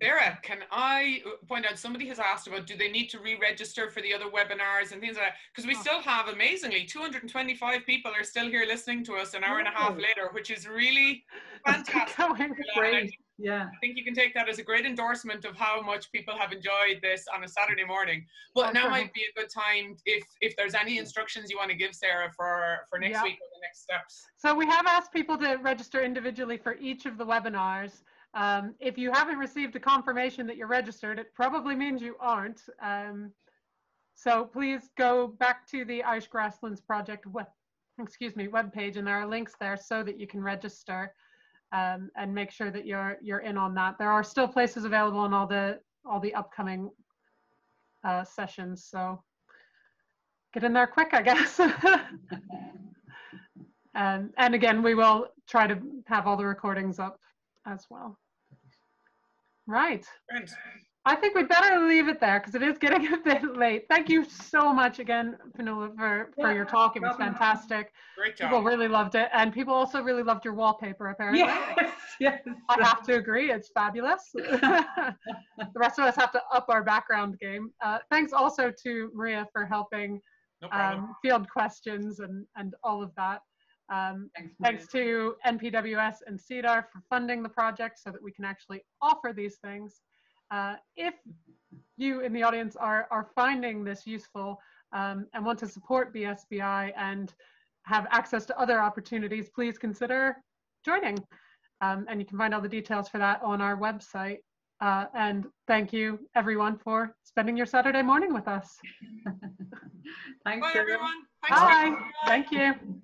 Sarah, can I point out somebody has asked about do they need to re-register for the other webinars and things like that? Because we Oh. still have amazingly 225 people are still here listening to us an hour and a half later, which is really fantastic. going. Great. Yeah. I think you can take that as a great endorsement of how much people have enjoyed this on a Saturday morning. But now might be a good time if if there's any instructions you want to give Sarah for for next Yeah. week or the next steps. So we have asked people to register individually for each of the webinars. Um, if you haven't received a confirmation that you're registered, it probably means you aren't. Um, so please go back to the Irish Grasslands Project web, excuse me, webpage, and there are links there so that you can register um, and make sure that you're you're in on that. There are still places available on all the all the upcoming uh, sessions. So get in there quick, I guess. [laughs] Um, and again, we will try to have all the recordings up as well. Right. Great. I think we'd better leave it there because it is getting [laughs] a bit late. Thank you so much again, Fionnuala, for, for Yeah, your talk. It was fantastic. Great job. People really loved it. And people also really loved your wallpaper, apparently. Yes. [laughs] Yes. I have to agree, it's fabulous. [laughs] the rest of us have to up our background game. Uh, thanks also to Maria for helping No um, field questions and, and all of that. Um, Thanks. Thanks to NPWS and CEDaR for funding the project so that we can actually offer these things. Uh, if you in the audience are, are finding this useful um, and want to support BSBI and have access to other opportunities, please consider joining. Um, and you can find all the details for that on our website. Uh, and thank you everyone for spending your Saturday morning with us. [laughs] Thanks, Bye everyone. Thanks Bye. Thank you.